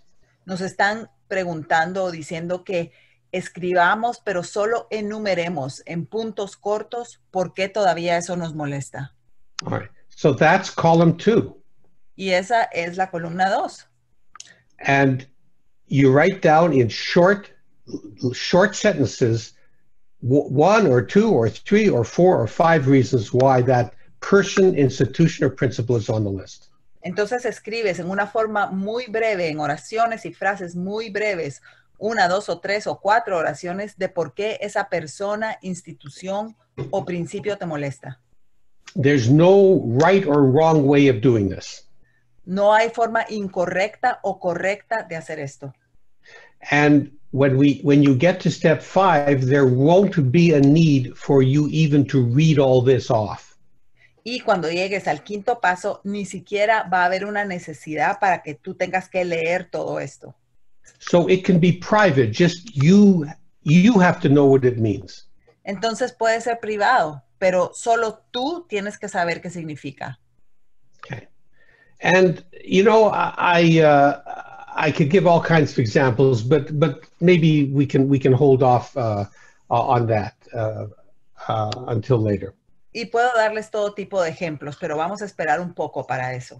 Nos están preguntando o diciendo que escribamos, pero solo enumeremos en puntos cortos por qué todavía eso nos molesta. All right. So that's column two. Y esa es la columna 2. And you write down in short, short sentences, one or two or three or four or five reasons why that person, institution, or principle is on the list. Entonces escribes en una forma muy breve, en oraciones y frases muy breves, una, dos o tres o cuatro oraciones de por qué esa persona, institución o principio te molesta. There's no right or wrong way of doing this. No hay forma incorrecta o correcta de hacer esto. And when we when you get to step five, there won't be a need for you even to read all this off. Y cuando llegues al quinto paso, ni siquiera va a haber una necesidad para que tú tengas que leer todo esto. So it can be private. Just you you have to know what it means. Entonces puede ser privado, pero solo tú tienes que saber qué significa. Okay. And you know, I I, uh, I could give all kinds of examples, but but maybe we can we can hold off uh, on that uh, uh, until later. Y puedo darles todo tipo de ejemplos, pero vamos a esperar un poco para eso.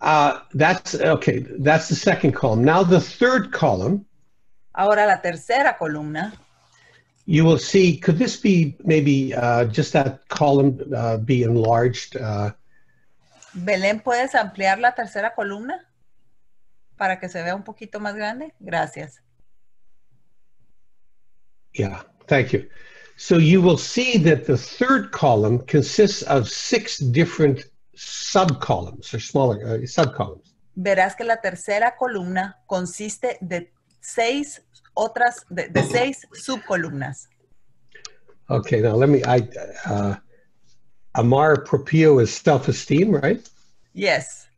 Uh, that's okay. That's the second column. Now the third column, Ahora la tercera columna, you will see. Could this be maybe uh, just that column uh, be enlarged? Uh, Belén, ¿puedes ampliar la tercera columna para que se vea un poquito más grande? Gracias. yeah. Thank you. So you will see that the third column consists of six different subcolumns or smaller uh, subcolumns. Verás que la tercera columna consiste de seis otras, de, de seis subcolumnas. Okay. Now let me. I uh, amar Propio is self-esteem, right? Yes.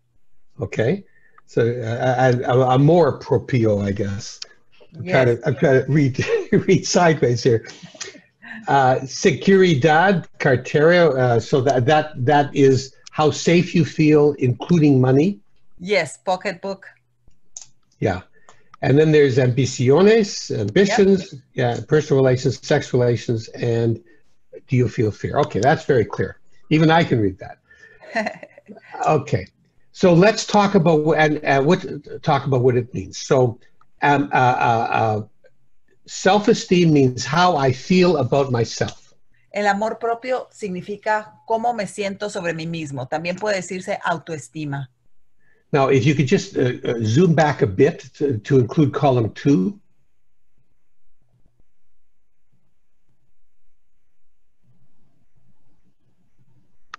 Okay. So uh, I, I, amor Propio, I guess. I'm trying to, I'm trying to read [laughs] read sideways here. Uh, seguridad, cartera. Uh, so that that that is how safe you feel, including money. Yes, pocketbook. Yeah. And then there's ambiciones, ambitions, yeah, personal relations, sex relations, and do you feel fear? Okay, that's very clear. Even I can read that. [laughs] Okay. So let's talk about wh- and uh, what talk about what it means. So, um, uh, uh, uh, self-esteem means how I feel about myself. El amor propio significa cómo me siento sobre mí mismo. También puede decirse autoestima. Now, if you could just uh, uh, zoom back a bit to, to include column two.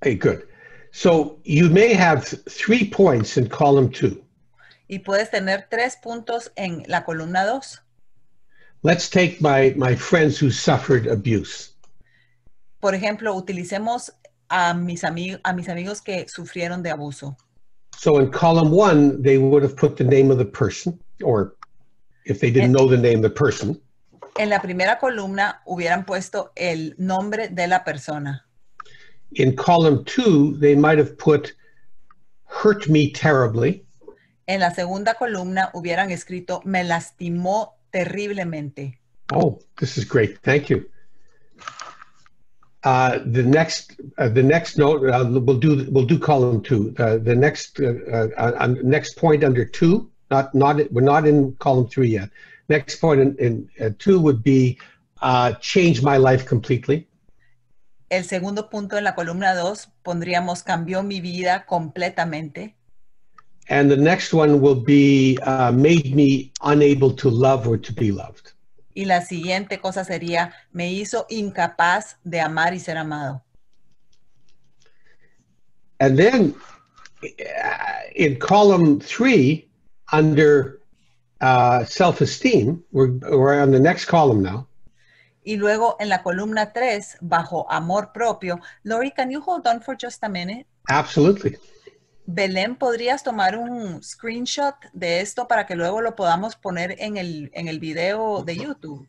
Okay, good. So you may have three points in column two. Y puedes tener tres puntos en la columna 2. Let's take my, my friends who suffered abuse. Por ejemplo, utilicemos a mis, a mis amigos que sufrieron de abuso. So in column one, they would have put the name of the person, or if they didn't eh, know the name of the person. En la primera columna hubieran puesto el nombre de la persona. In column two, they might have put hurt me terribly. En la segunda columna hubieran escrito me lastimó terriblemente. Oh, this is great. Thank you. Uh, the next, uh, the next note, uh, we'll do, we'll do column two. Uh, the next, uh, uh, uh, next point under two, not, not, we're not in column three yet. Next point in, in uh, two would be uh, change my life completely. El segundo punto en la columna 2 pondríamos cambió mi vida completamente. And the next one will be uh, made me unable to love or to be loved. Y la siguiente cosa sería, me hizo incapaz de amar y ser amado. And then uh, in column three, under uh, self esteem, we're, we're on the next column now. Y luego en la columna 3, bajo amor propio, Lawrie, can you hold on for just a minute? Absolutely. Belén, ¿podrías tomar un screenshot de esto para que luego lo podamos poner en el, en el video de YouTube?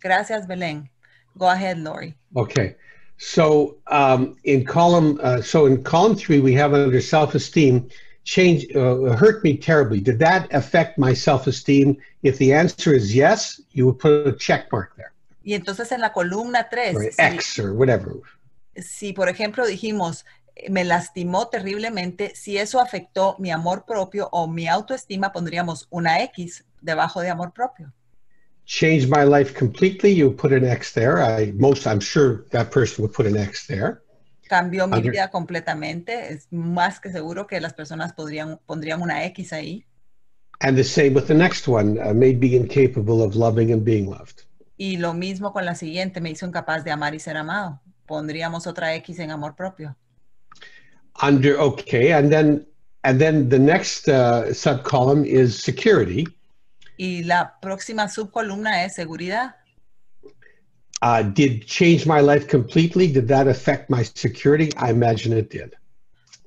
Gracias, Belén. Go ahead, Lori. Okay. So um, in column, uh, so in column three, we have under self-esteem, change uh, hurt me terribly. Did that affect my self-esteem? If the answer is yes, you would put a check mark there, Y entonces en la columna 3, or si, X or whatever. si por ejemplo dijimos, me lastimó terriblemente, si eso afectó mi amor propio o mi autoestima, pondríamos una X debajo de amor propio. Change my life completely. You put an X there. I most, I'm sure that person would put an X there. Cambió mi Under- vida completamente. Es más que seguro que las personas podrían, pondrían una X ahí. And the same with the next one, uh, made me incapable of loving and being loved. Y lo mismo con la siguiente, me hizo incapaz de amar y ser amado. Pondríamos otra X en amor propio. Under okay, and then and then the next uh, subcolumn is security. Y la próxima subcolumna es seguridad. Uh, did change my life completely? Did that affect my security? I imagine it did.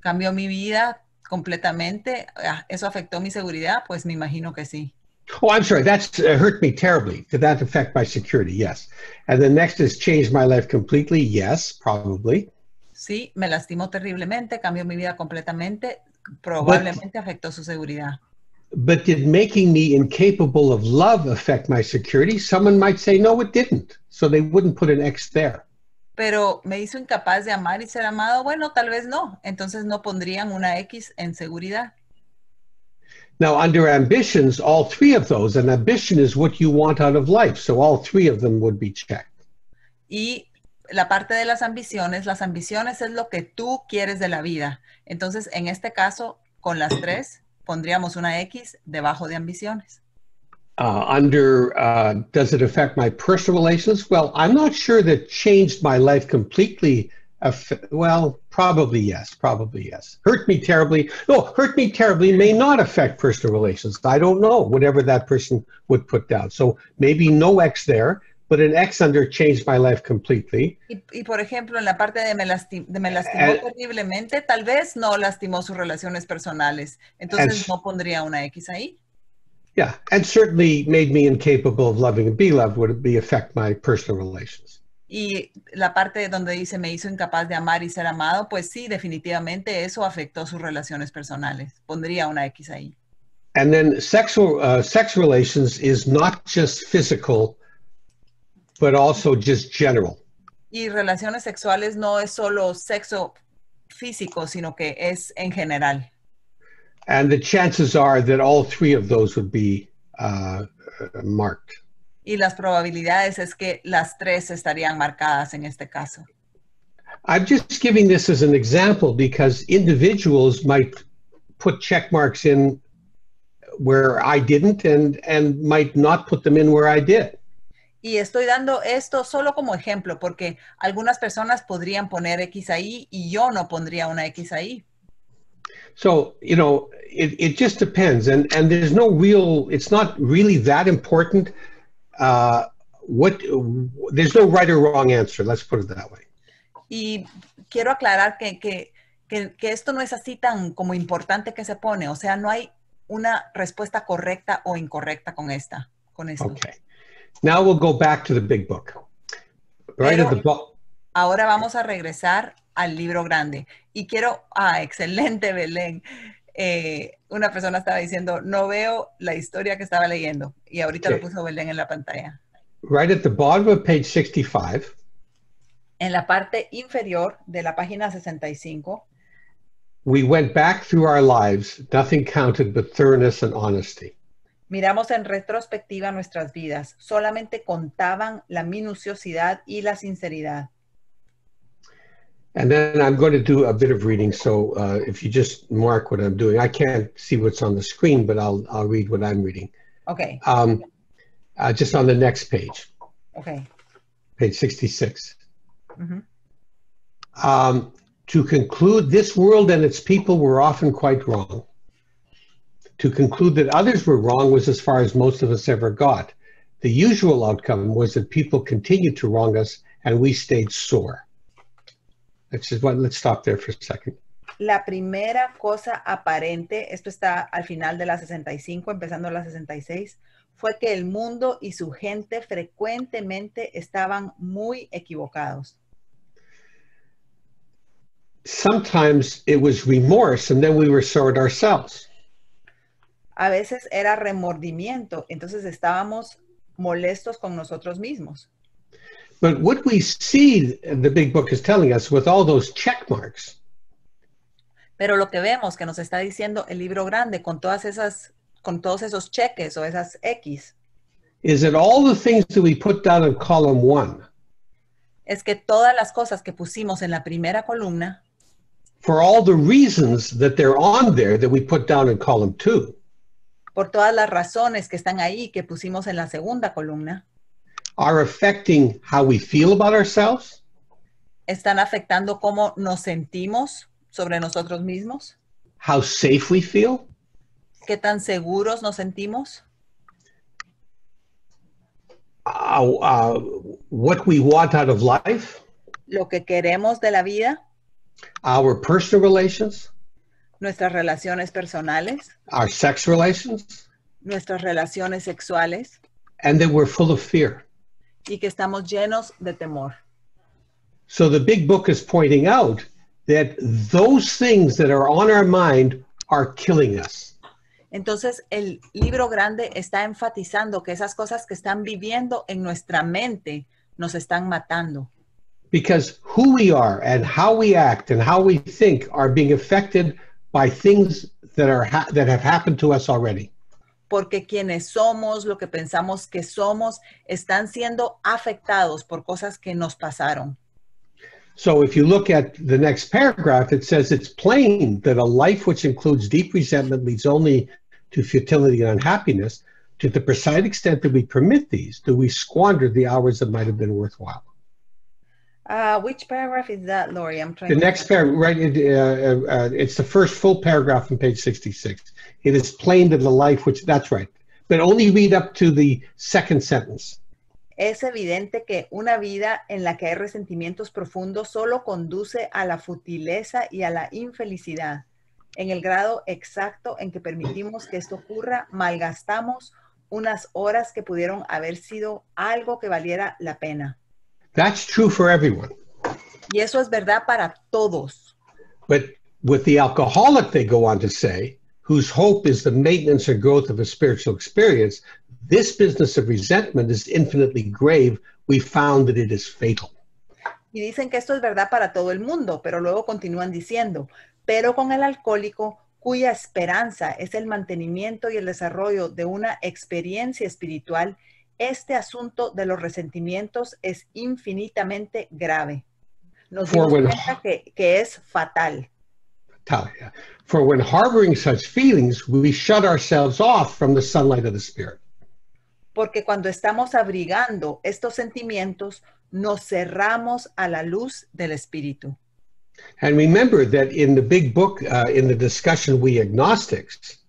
¿Cambió mi vida completamente? Ah, ¿Eso afectó mi seguridad? Pues me imagino que sí. Oh, I'm sorry. That's uh, hurt me terribly. Did that affect my security? Yes. And the next is changed my life completely. Yes, probably. Sí, me lastimó terriblemente, cambió mi vida completamente, probablemente afectó su seguridad. But did making me incapable of love affect my security? Someone might say, no, it didn't. So they wouldn't put an X there. Pero me hizo incapaz de amar y ser amado. Bueno, tal vez no. Entonces no pondrían una X en seguridad. Now, under ambitions, all three of those, and ambition is what you want out of life. So all three of them would be checked. Y la parte de las ambiciones, las ambiciones es lo que tú quieres de la vida. Entonces, en este caso, con las tres, pondríamos una X debajo de ambiciones. Uh, under uh, does it affect my personal relations? Well, I'm not sure that changed my life completely. Well, probably yes, probably yes. Hurt me terribly. No, hurt me terribly may not affect personal relations. I don't know, whatever that person would put down. So maybe no X there, but an X under changed my life completely. Y, y, por ejemplo, en la parte de me, lasti- de me lastimó Eh, terriblemente, tal vez no lastimó sus relaciones personales. Entonces Es- no pondría una X ahí. Yeah, and certainly made me incapable of loving and be loved would be affect my personal relations. Y la parte donde dice me hizo incapaz de amar y ser amado, pues sí, definitivamente eso afectó sus relaciones personales. Pondría una X ahí. And then sexual uh, sex relations is not just physical, but also just general. Y relaciones sexuales no es solo sexo físico, sino que es en general. And the chances are that all three of those would be uh, uh, marked. Y las probabilidades es que las tres estarían marcadas en este caso. I'm just giving this as an example because individuals might put check marks in where I didn't and, and might not put them in where I did. Y estoy dando esto solo como ejemplo, porque algunas personas podrían poner X ahí y yo no pondría una X ahí. So, you know, it, it just depends. And, and there's no real, it's not really that important. Uh, what, there's no right or wrong answer. Let's put it that way. Y quiero aclarar que, que, que, que esto no es así tan como importante que se pone. O sea, no hay una respuesta correcta o incorrecta con esta, con esto. Okay. Now we'll go back to the big book. Right at the bo- Ahora vamos a regresar al libro grande. Y quiero, ah, excelente, Belén. Eh, una persona estaba diciendo, no veo la historia que estaba leyendo. Y ahorita lo puso Belén en la pantalla. right at the bottom of page 65. En la parte inferior de la página 65, We went back through our lives. Nothing counted but thoroughness and honesty. Miramos en retrospectiva nuestras vidas. Solamente contaban la minuciosidad y la sinceridad. And then I'm going to do a bit of reading. So uh, if you just mark what I'm doing, I can't see what's on the screen, but I'll, I'll read what I'm reading. Ok, Um, uh, just on the next page, ok. page 66. Ujú. Um, to conclude, this world and its people were often quite wrong. To conclude that others were wrong was as far as most of us ever got. The usual outcome was that people continued to wrong us and we stayed sore. Let's just let's stop there for a second. La primera cosa aparente, esto está al final de la 65, empezando la 66, fue que el mundo y su gente frecuentemente estaban muy equivocados. Sometimes it was remorse and then we were sore at ourselves. A veces era remordimiento, entonces estábamos molestos con nosotros mismos. But what we see, the big book is telling us, with all those check marks, Pero lo que vemos que nos está diciendo el libro grande con todas esas, con todos esos cheques o esas X, is that all the things that we put down in column one, es que todas las cosas que pusimos en la primera columna, for all the reasons that they're on there that we put down in column two, por todas las razones que están ahí que pusimos en la segunda columna, are affecting how we feel about ourselves, están afectando cómo nos sentimos sobre nosotros mismos, how safe we feel, qué tan seguros nos sentimos, uh, uh, what we want out of life, lo que queremos de la vida, our personal relations, nuestras relaciones personales, our sex relations, nuestras relaciones sexuales and that we're full of fear. y que estamos llenos de temor. So the big book is pointing out that those things that are on our mind are killing us. Entonces, el libro grande está enfatizando que esas cosas que están viviendo en nuestra mente nos están matando. Because who we are and how we act and how we think are being affected by things that are ha- that have happened to us already. Porque quienes somos, lo que pensamos que somos, están siendo afectados por cosas que nos pasaron. So if you look at the next paragraph, it says it's plain that a life which includes deep resentment leads only to futility and unhappiness. To the precise extent that we permit these, do we squander the hours that might have been worthwhile? Uh, which paragraph is that, Lori? I'm trying The to- next paragraph, right, it, uh, uh, it's the first full paragraph on page 66. It is plain that a life which, that's right, but only read up to the second sentence. Es evidente que una vida en la que hay resentimientos profundos solo conduce a la futileza y a la infelicidad. En el grado exacto en que permitimos que esto ocurra, malgastamos unas horas que pudieron haber sido algo que valiera la pena. That's true for everyone. Y eso es verdad para todos. But with the alcoholic, they go on to say, whose hope is the maintenance or growth of a spiritual experience, this business of resentment is infinitely grave. We found that it is fatal. Y dicen que esto es verdad para todo el mundo, pero luego continúan diciendo, pero con el alcohólico cuya esperanza es el mantenimiento y el desarrollo de una experiencia espiritual, este asunto de los resentimientos es infinitamente grave. Nos dimos cuenta que, que es fatal. For when harboring such feelings, we shut ourselves off from the sunlight of the Spirit. porque cuando estamos abrigando estos sentimientos, nos cerramos a la luz del espíritu. And remember that in the big book, uh, in the discussion, we agnostics,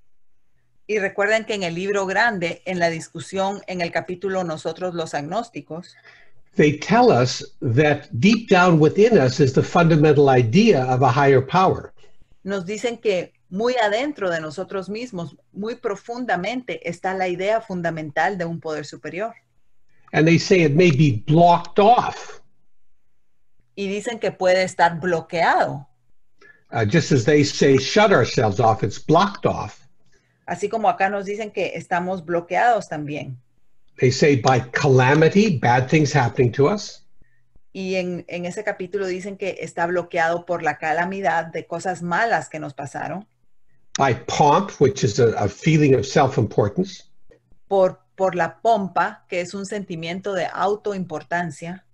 Y recuerden que en el libro grande, en la discusión, en el capítulo Nosotros los agnósticos, they tell us that deep down within us is the fundamental idea of a higher power. nos dicen que muy adentro de nosotros mismos, muy profundamente, está la idea fundamental de un poder superior. And they say it may be blocked off, Y dicen que puede estar bloqueado, uh, just as they say shut ourselves off, it's blocked off. Así como acá nos dicen que estamos bloqueados también. They say by calamity, bad things happening to us, Y en, en ese capítulo dicen que está bloqueado por la calamidad de cosas malas que nos pasaron, by pomp, which is a, a feeling of self importance, por, por la pompa, que es un sentimiento de autoimportancia,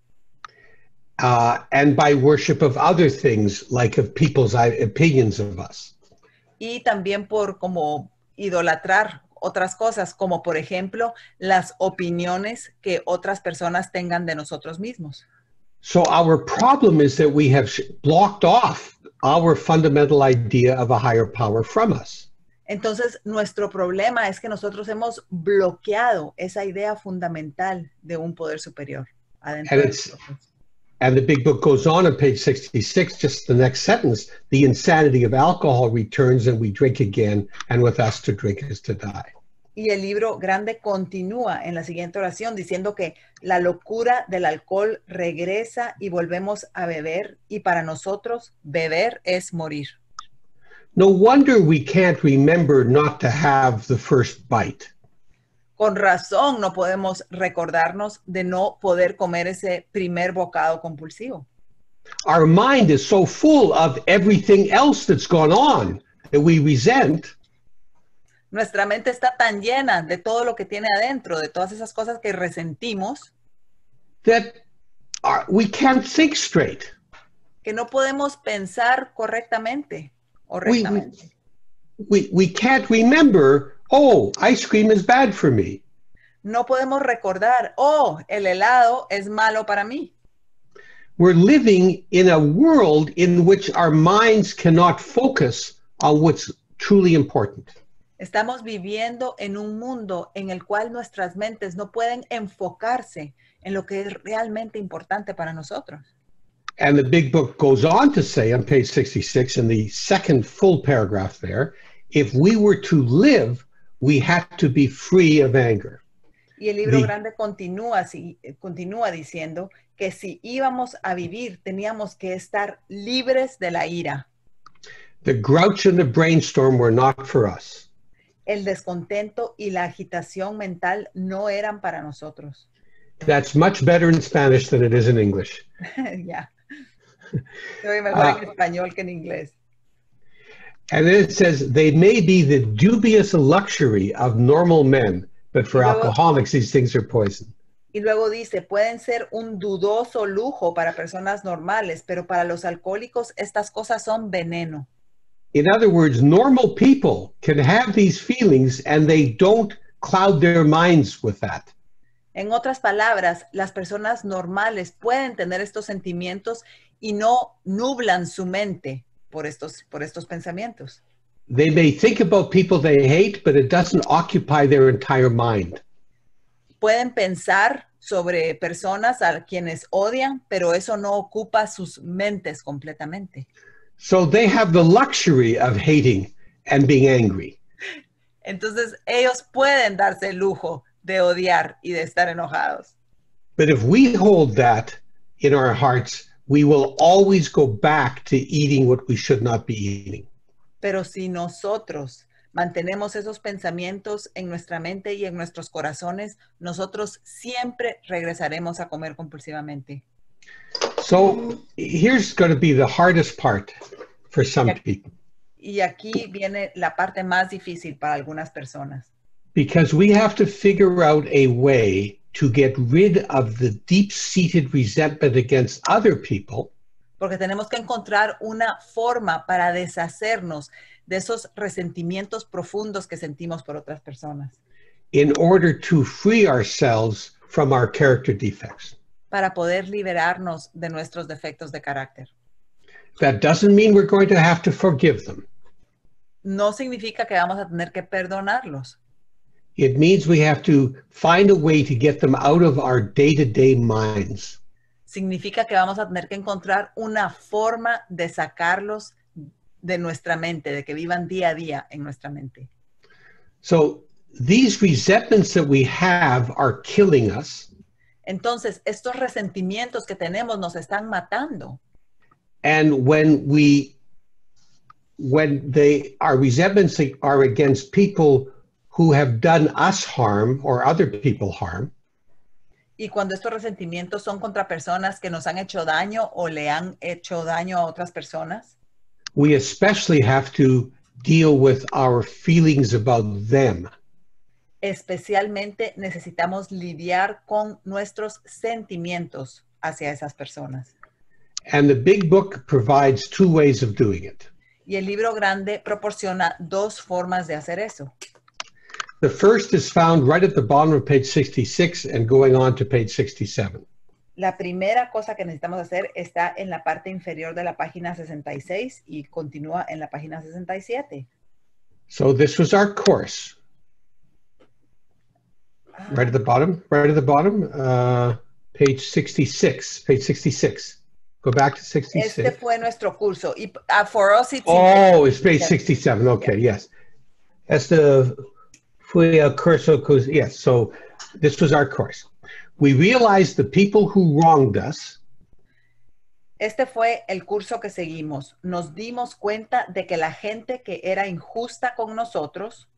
uh, and by worship of other things, like of people's i- opinions of us. y también por como idolatrar otras cosas, como por ejemplo las opiniones que otras personas tengan de nosotros mismos. So our problem is that we have blocked off our fundamental idea of a higher power from us. Entonces, nuestro problema es que nosotros hemos bloqueado esa idea fundamental de un poder superior adentro And de nosotros. And the big book goes on on page 66, just the next sentence the insanity of alcohol returns and we drink again, and with us to drink is to die. Y el libro grande continúa en la siguiente oración diciendo que la locura del alcohol regresa y volvemos a beber y para nosotros beber es morir. No wonder we can't remember not to have the first bite. Con razón no podemos recordarnos de no poder comer ese primer bocado compulsivo. Our mind is so full of everything else that's gone on that we resent Nuestra mente está tan llena de todo lo que tiene adentro, de todas esas cosas que resentimos, that we can't think straight. que no podemos pensar correctamente o We- we- rectamente. We, we can't remember, oh, ice cream is bad for me. No podemos recordar, oh, el helado es malo para mí. We're living in a world in which our minds cannot focus on what's truly important. Estamos viviendo en un mundo en el cual nuestras mentes no pueden enfocarse en lo que es realmente importante para nosotros. And the big book goes on to say on page 66, in the second full paragraph there, if we were to live, we have to be free of anger. Y el libro Di- grande continúa, así- continúa diciendo que si íbamos a vivir, teníamos que estar libres de la ira. The grouch and the brainstorm were not for us. El descontento y la agitación mental no eran para nosotros. That's much better in Spanish than it is in English. yeah. Se oye mejor Ah. en español que en inglés. And then it says, they may be the dubious luxury of normal men, but for luego- alcoholics, these things are poison. Y luego dice, pueden ser un dudoso lujo para personas normales, pero para los alcohólicos estas cosas son veneno. In other words, normal people can have these feelings and they don't cloud their minds with that. En otras palabras, las personas normales pueden tener estos sentimientos y no nublan su mente por estos, por estos pensamientos. They may think about people they hate, but it doesn't occupy their entire mind. Pueden pensar sobre personas a quienes odian, pero eso no ocupa sus mentes completamente. So they have the luxury of hating and being angry. Entonces, ellos pueden darse el lujo de odiar y de estar enojados. But if we hold that in our hearts, we will always go back to eating what we should not be eating. Pero si nosotros mantenemos esos pensamientos en nuestra mente y en nuestros corazones, nosotros siempre regresaremos a comer compulsivamente. So here's going to be the hardest part for some Yeah. people Y aquí viene la parte más difícil para algunas personas, because we have to figure out a way to get rid of the deep seated resentment against other people porque tenemos que encontrar una forma para deshacernos de esos resentimientos profundos que sentimos por otras personas, in order to free ourselves from our character defects. para poder liberarnos de nuestros defectos de carácter. That doesn't mean we're going to have to forgive them. No significa que vamos a tener que perdonarlos. It means we have to find a way to get them out of our day to day minds. significa que vamos a tener que encontrar una forma de sacarlos de nuestra mente, de que vivan día a día en nuestra mente. So these resentments that we have are killing us. Entonces, estos resentimientos que tenemos nos están matando. And when we, when they, our resentments are against people who have done us harm or other people harm, Y cuando estos resentimientos son contra personas que nos han hecho daño o le han hecho daño a otras personas, we especially have to deal with our feelings about them. especialmente necesitamos lidiar con nuestros sentimientos hacia esas personas. And the big book provides two ways of doing it. Y el libro grande proporciona dos formas de hacer eso. The first is found right at the bottom of page 66 and going on to page 67. La primera cosa que necesitamos hacer está en la parte inferior de la página 66 y continúa en la página 67. So this was our course. Right at the bottom, right at the bottom, uh, page 66, page 66. Go back to 66. Este fue nuestro curso. Y uh, for us it's Oh, it's page 67. Okay, yes. That's the fue a curso, yes. So this was our course. We realized the people who wronged us Este fue el curso que seguimos. Nos dimos cuenta de que la gente que era injusta con nosotros,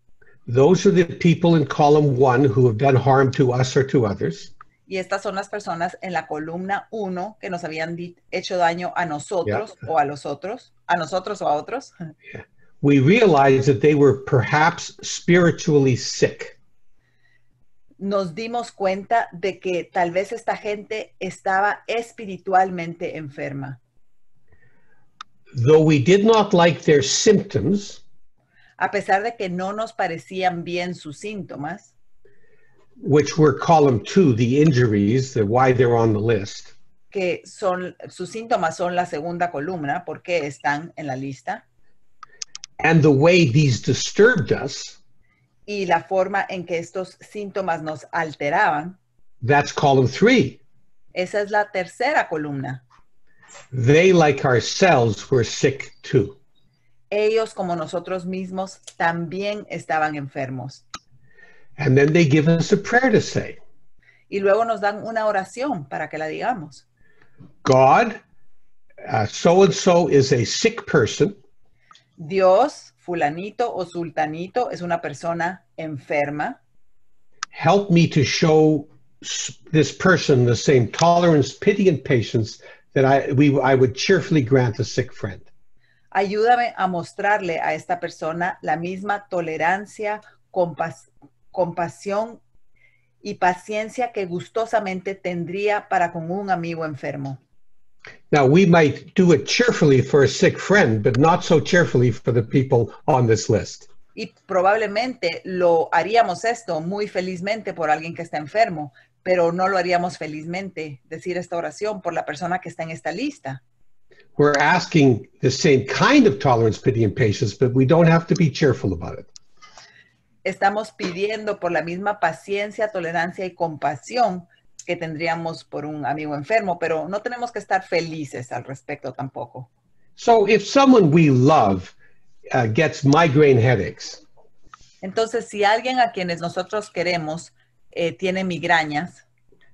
Those are the people in column one who have done harm to us or to others. y estas son las personas en la columna 1 que nos habían hecho daño a nosotros o a los otros, a nosotros o a otros, We realized that they were perhaps spiritually sick. nos dimos cuenta de que tal vez esta gente estaba espiritualmente enferma. Though we did not like their symptoms, A pesar de que no nos parecían bien sus síntomas, which were column two, the injuries, the why they're on the list, que son sus síntomas son la segunda columna porque están en la lista and the way these disturbed us, y la forma en que estos síntomas nos alteraban, that's column three. esa es la tercera columna. They, like ourselves, were sick too. Ellos como nosotros mismos también estaban enfermos. And then they give us a prayer to say Y luego nos dan una oración para que la digamos. God, so and so is a sick person. Dios, fulanito o sultanito es una persona enferma. Help me to show this person the same tolerance, pity, and patience that I, we, I would cheerfully grant a sick friend. Ayúdame a mostrarle a esta persona la misma tolerancia, compas- compasión y paciencia que gustosamente tendría para con un amigo enfermo. Now, we might do it cheerfully for a sick friend, but not so cheerfully for the people on this list. Y probablemente lo haríamos esto muy felizmente por alguien que está enfermo, pero no lo haríamos felizmente decir esta oración por la persona que está en esta lista. We're asking the same kind of tolerance, pity, and patience, but we don't have to be cheerful about it. Estamos pidiendo por la misma paciencia, tolerancia y compasión que tendríamos por un amigo enfermo, pero no tenemos que estar felices al respecto tampoco. So, if someone we love uh, gets migraine headaches, Entonces, si alguien a quienes nosotros queremos eh, tiene migrañas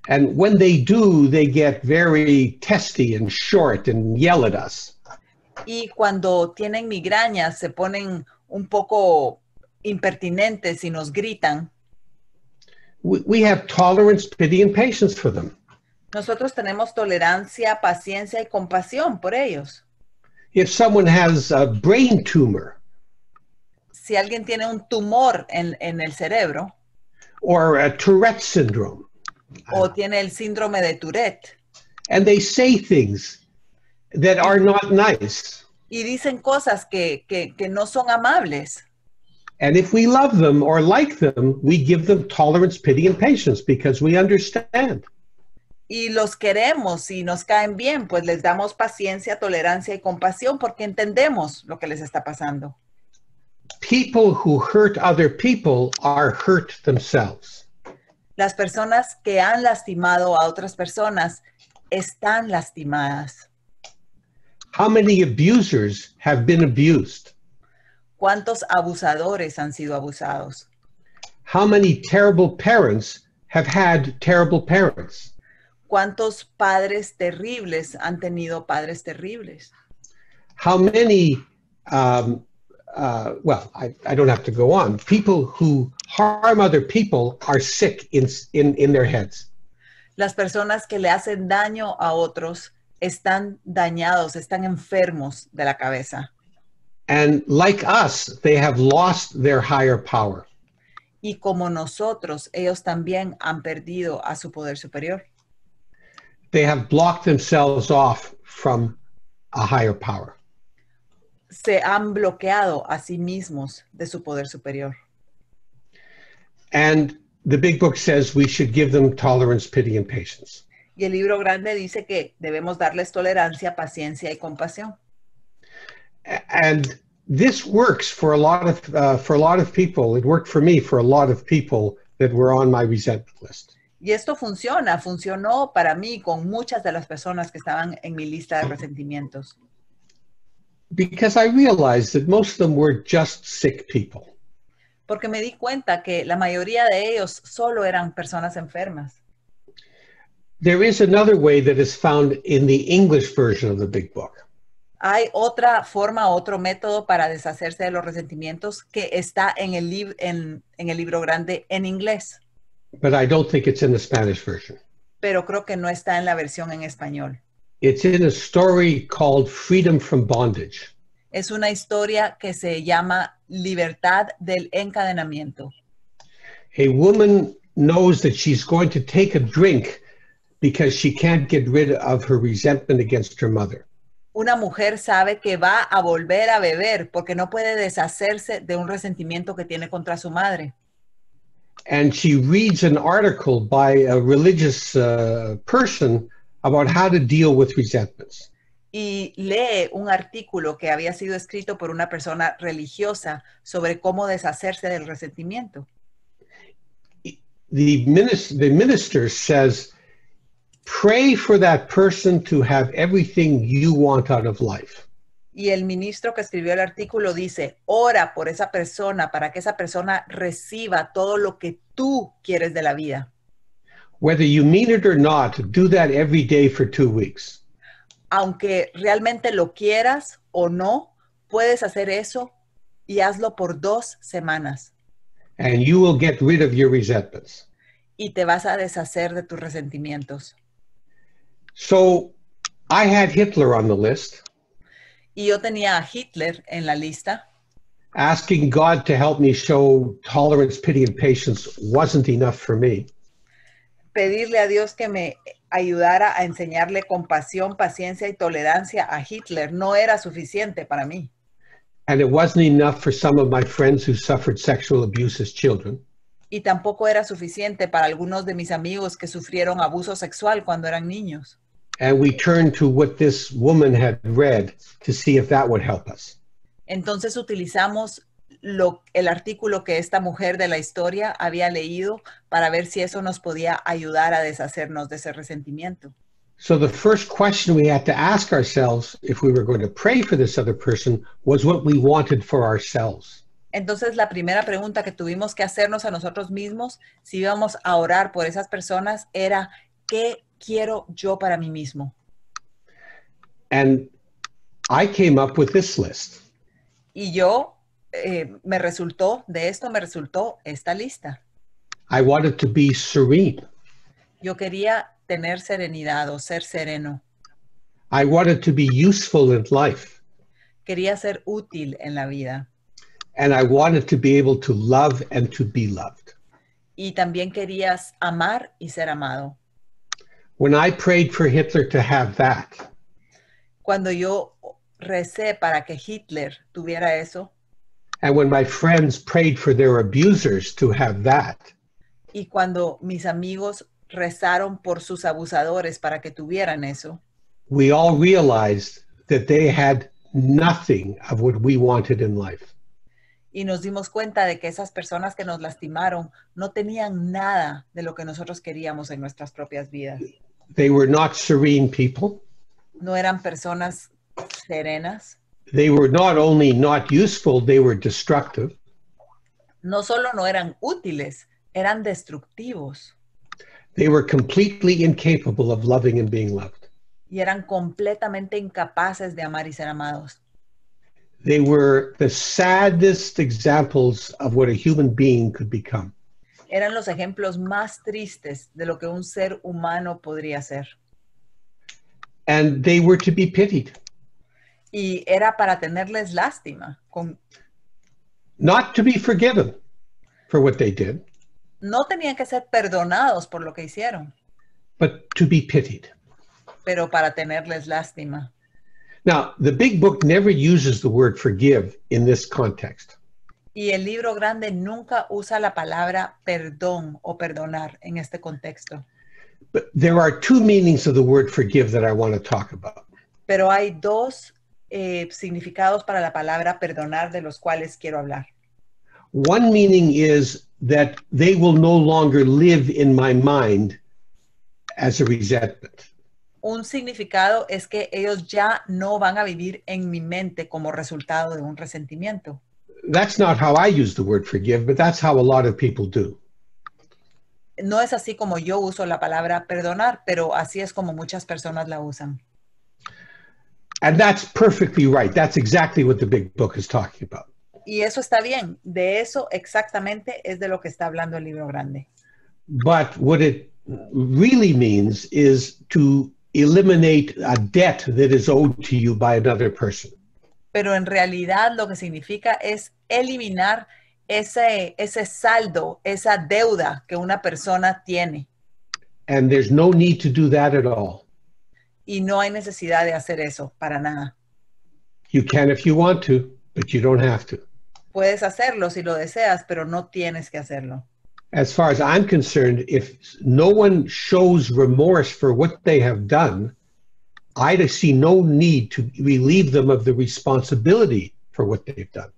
and when they do, they get very testy and short and yell at us, y cuando tienen migrañas se ponen un poco impertinentes y nos gritan, we, have tolerance, pity, and patience for them. nosotros tenemos tolerancia, paciencia y compasión por ellos. If someone has a brain tumor Si alguien tiene un tumor en, en el cerebro or a Tourette syndrome, o tiene el síndrome de Tourette and they say things that are not nice, y dicen cosas que, que, que no son amables, and if we love them or like them, we give them tolerance, pity, and patience because we understand. y los queremos y nos caen bien, pues les damos paciencia, tolerancia y compasión porque entendemos lo que les está pasando. People who hurt other people are hurt themselves. Las personas que han lastimado a otras personas están lastimadas. How many abusers have been abused? ¿Cuántos abusadores han sido abusados? How many terrible parents have had terrible parents? ¿Cuántos padres terribles han tenido padres terribles? How many, um, uh, well, I, I don't have to go on. People who harm other people are sick in, in, in their heads. Las personas que le hacen daño a otros están dañados, están enfermos de la cabeza. And like us, they have lost their higher power. Y como nosotros, ellos también han perdido a su poder superior. They have blocked themselves off from a higher power. Se han bloqueado a sí mismos de su poder superior. And the big book says we should give them tolerance, pity, and patience. Y el libro grande dice que debemos darles tolerancia, paciencia y compasión. And this works for a lot of uh, for a lot of people. It worked for me for a lot of people that were on my resentment list. Y esto funciona, funcionó para mí con muchas de las personas que estaban en mi lista de resentimientos. Because I realized that most of them were just sick people. Porque me di cuenta que la mayoría de ellos solo eran personas enfermas. There is another way that is found in the English version of the big book. Hay otra forma, otro método para deshacerse de los resentimientos que está en el, lib- en- en el libro grande en inglés, but I don't think it's in the Spanish version. pero creo que no está en la versión en español. It's in a story called Freedom from Bondage. Es una historia que se llama Libertad del Encadenamiento. A woman knows that she's going to take a drink because she can't get rid of her resentment against her mother. Una mujer sabe que va a volver a beber porque no puede deshacerse de un resentimiento que tiene contra su madre. And she reads an article by a religious uh, person about how to deal with resentments. y lee un artículo que había sido escrito por una persona religiosa sobre cómo deshacerse del resentimiento. The minister, the minister says, pray for that person to have everything you want out of life. Y el ministro que escribió el artículo dice, ora por esa persona para que esa persona reciba todo lo que tú quieres de la vida. Whether you mean it or not, do that every day for two weeks. Aunque realmente lo quieras o no, puedes hacer eso y hazlo por dos semanas and you will get rid of your resentments. y te vas a deshacer de tus resentimientos. So I had Hitler on the list, Y yo tenía a Hitler en la lista asking God to help me show tolerance, pity, and patience wasn't enough for me. pedirle a Dios que me ayudara a enseñarle compasión, paciencia y tolerancia a Hitler no era suficiente para mí. And it wasn't enough for some of my friends who suffered sexual abuse as children. Y tampoco era suficiente para algunos de mis amigos que sufrieron abuso sexual cuando eran niños. And we turned to what this woman had read to see if that would help us. Entonces utilizamos lo, el artículo que esta mujer de la historia había leído para ver si eso nos podía ayudar a deshacernos de ese resentimiento. So the first question we had to ask ourselves if we were going to pray for this other person was what we wanted for ourselves. Entonces, la primera pregunta que tuvimos que hacernos a nosotros mismos, si íbamos a orar por esas personas, era, ¿qué quiero yo para mí mismo? And I came up with this list. Y yo, eh, me resultó, de esto me resultó esta lista. I wanted to be serene. Yo quería tener serenidad o ser sereno. I wanted to be useful in life. Quería ser útil en la vida. And I wanted to be able to love and to be loved. Y también querías amar y ser amado. When I prayed for Hitler to have that, Cuando yo recé para que Hitler tuviera eso, and when my friends prayed for their abusers to have that, y cuando mis amigos rezaron por sus abusadores para que tuvieran eso, we all realized that they had nothing of what we wanted in life. y nos dimos cuenta de que esas personas que nos lastimaron no tenían nada de lo que nosotros queríamos en nuestras propias vidas. They were not serene people. No eran personas serenas, They were not only not useful, they were destructive. no solo no eran útiles, eran destructivos They were completely incapable of loving and being loved. y eran completamente incapaces de amar y ser amados. They were the saddest examples of what a human being could become. Eran los ejemplos más tristes de lo que un ser humano podría ser. And they were to be pitied, Y era para tenerles lástima, con, not to be forgiven for what they did, no tenían que ser perdonados por lo que hicieron, but to be pitied. pero para tenerles lástima. Now, the big book never uses the word forgive in this context. Y el libro grande nunca usa la palabra perdón o perdonar en este contexto. But there are two meanings of the word forgive that I want to talk about. Pero hay dos eh, significados para la palabra perdonar de los cuales quiero hablar. One meaning is that they will no longer live in my mind as a resentment. Un significado es que ellos ya no van a vivir en mi mente como resultado de un resentimiento. That's not how I use the word forgive, but that's how a lot of people do. No es así como yo uso la palabra perdonar, pero así es como muchas personas la usan. And that's perfectly right. That's exactly what the big book is talking about. Y eso está bien. De eso exactamente es de lo que está hablando el libro grande. But what it really means is to eliminate a debt that is owed to you by another person. Pero en realidad lo que significa es eliminar ese, ese saldo, esa deuda que una persona tiene. And there's no need to do that at all. Y no hay necesidad de hacer eso para nada. You can if you want to, but you don't have to. Puedes hacerlo si lo deseas, pero no tienes que hacerlo. As far as I'm concerned, if no one shows remorse for what they have done, I see no need to relieve them of the responsibility for what they've done.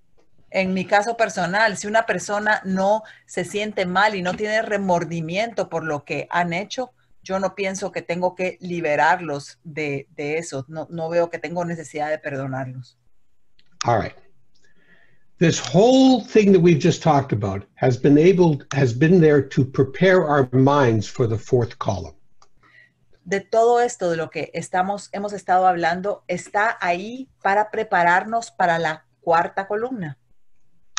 En mi caso personal, si una persona no se siente mal y no tiene remordimiento por lo que han hecho, yo no pienso que tengo que liberarlos de, de eso. No, no veo que tengo necesidad de perdonarlos. All right. This whole thing that we've just talked about has been able has been there to prepare our minds for the fourth column. De todo esto de lo que estamos hemos estado hablando está ahí para prepararnos para la cuarta columna.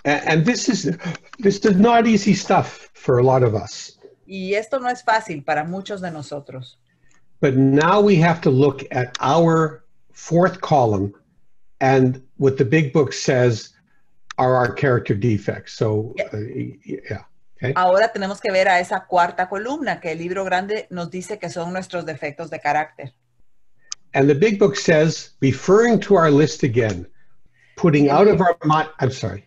And this is this is not easy stuff for a lot of us. Y esto no es fácil para muchos de nosotros. But now we have to look at our fourth column and what the big book says are our character defects. So uh, yeah. Okay. Ahora tenemos que ver a esa cuarta columna que el libro grande nos dice que son nuestros defectos de carácter. And the big book says, referring to our list again, putting out of our mind, I'm sorry,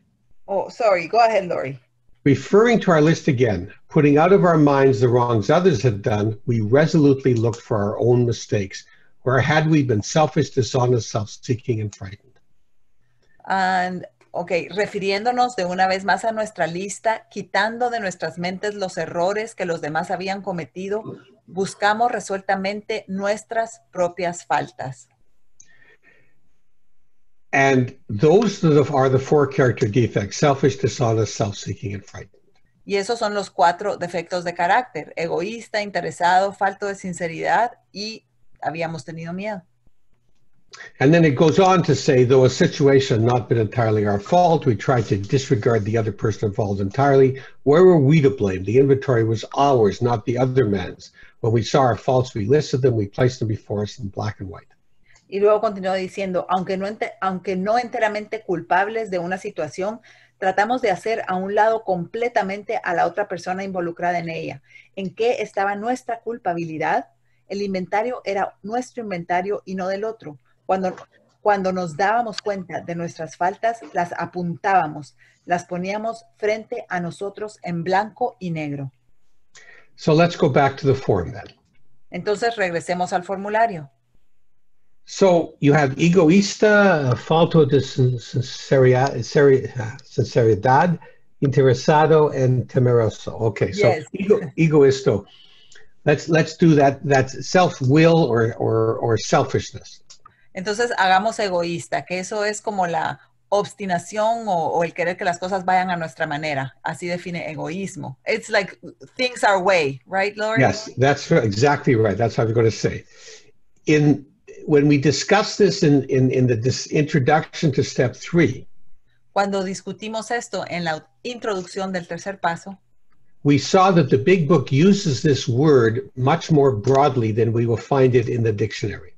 Oh, sorry, go ahead, Lawrie. referring to our list again, putting out of our minds the wrongs others had done, we resolutely looked for our own mistakes. Where had we been selfish, dishonest, self seeking, and frightened? And, ok, refiriéndonos de una vez más a nuestra lista, quitando de nuestras mentes los errores que los demás habían cometido, buscamos resueltamente nuestras propias faltas. And those are the, four character defects selfish, dishonest, self seeking, and frightened. Y esos son los cuatro defectos de carácter, egoísta, interesado, falto de sinceridad y habíamos tenido miedo. And then it goes on to say, though a situation not been entirely our fault, we tried to disregard the other person involved entirely. Where were we to blame? The inventory was ours, not the other man's. When we saw our faults, we listed them, we placed them before us in black and white. Y luego continuó diciendo, aunque no, aunque no enteramente culpables de una situación, tratamos de hacer a un lado completamente a la otra persona involucrada en ella. ¿En qué estaba nuestra culpabilidad? El inventario era nuestro inventario y no del otro. Cuando, cuando nos dábamos cuenta de nuestras faltas, las apuntábamos, las poníamos frente a nosotros en blanco y negro. So let's go back to the form then. Entonces regresemos al formulario. So you have egoísta, falto de sinceridad, interesado, and temeroso. Okay, so Yes. ego, egoisto. Let's let's do that. That's self-will or or or selfishness. Entonces hagamos egoísta, que eso es como la obstinación o, o el querer que las cosas vayan a nuestra manera. Así define egoísmo. It's like things our way, right, Lawrie? Yes, that's exactly right. That's what I'm going to say. In when we discuss this in in in the dis- introduction to step three, Cuando discutimos esto en la introducción del tercer paso, we saw that the big book uses this word much more broadly than we will find it in the dictionary.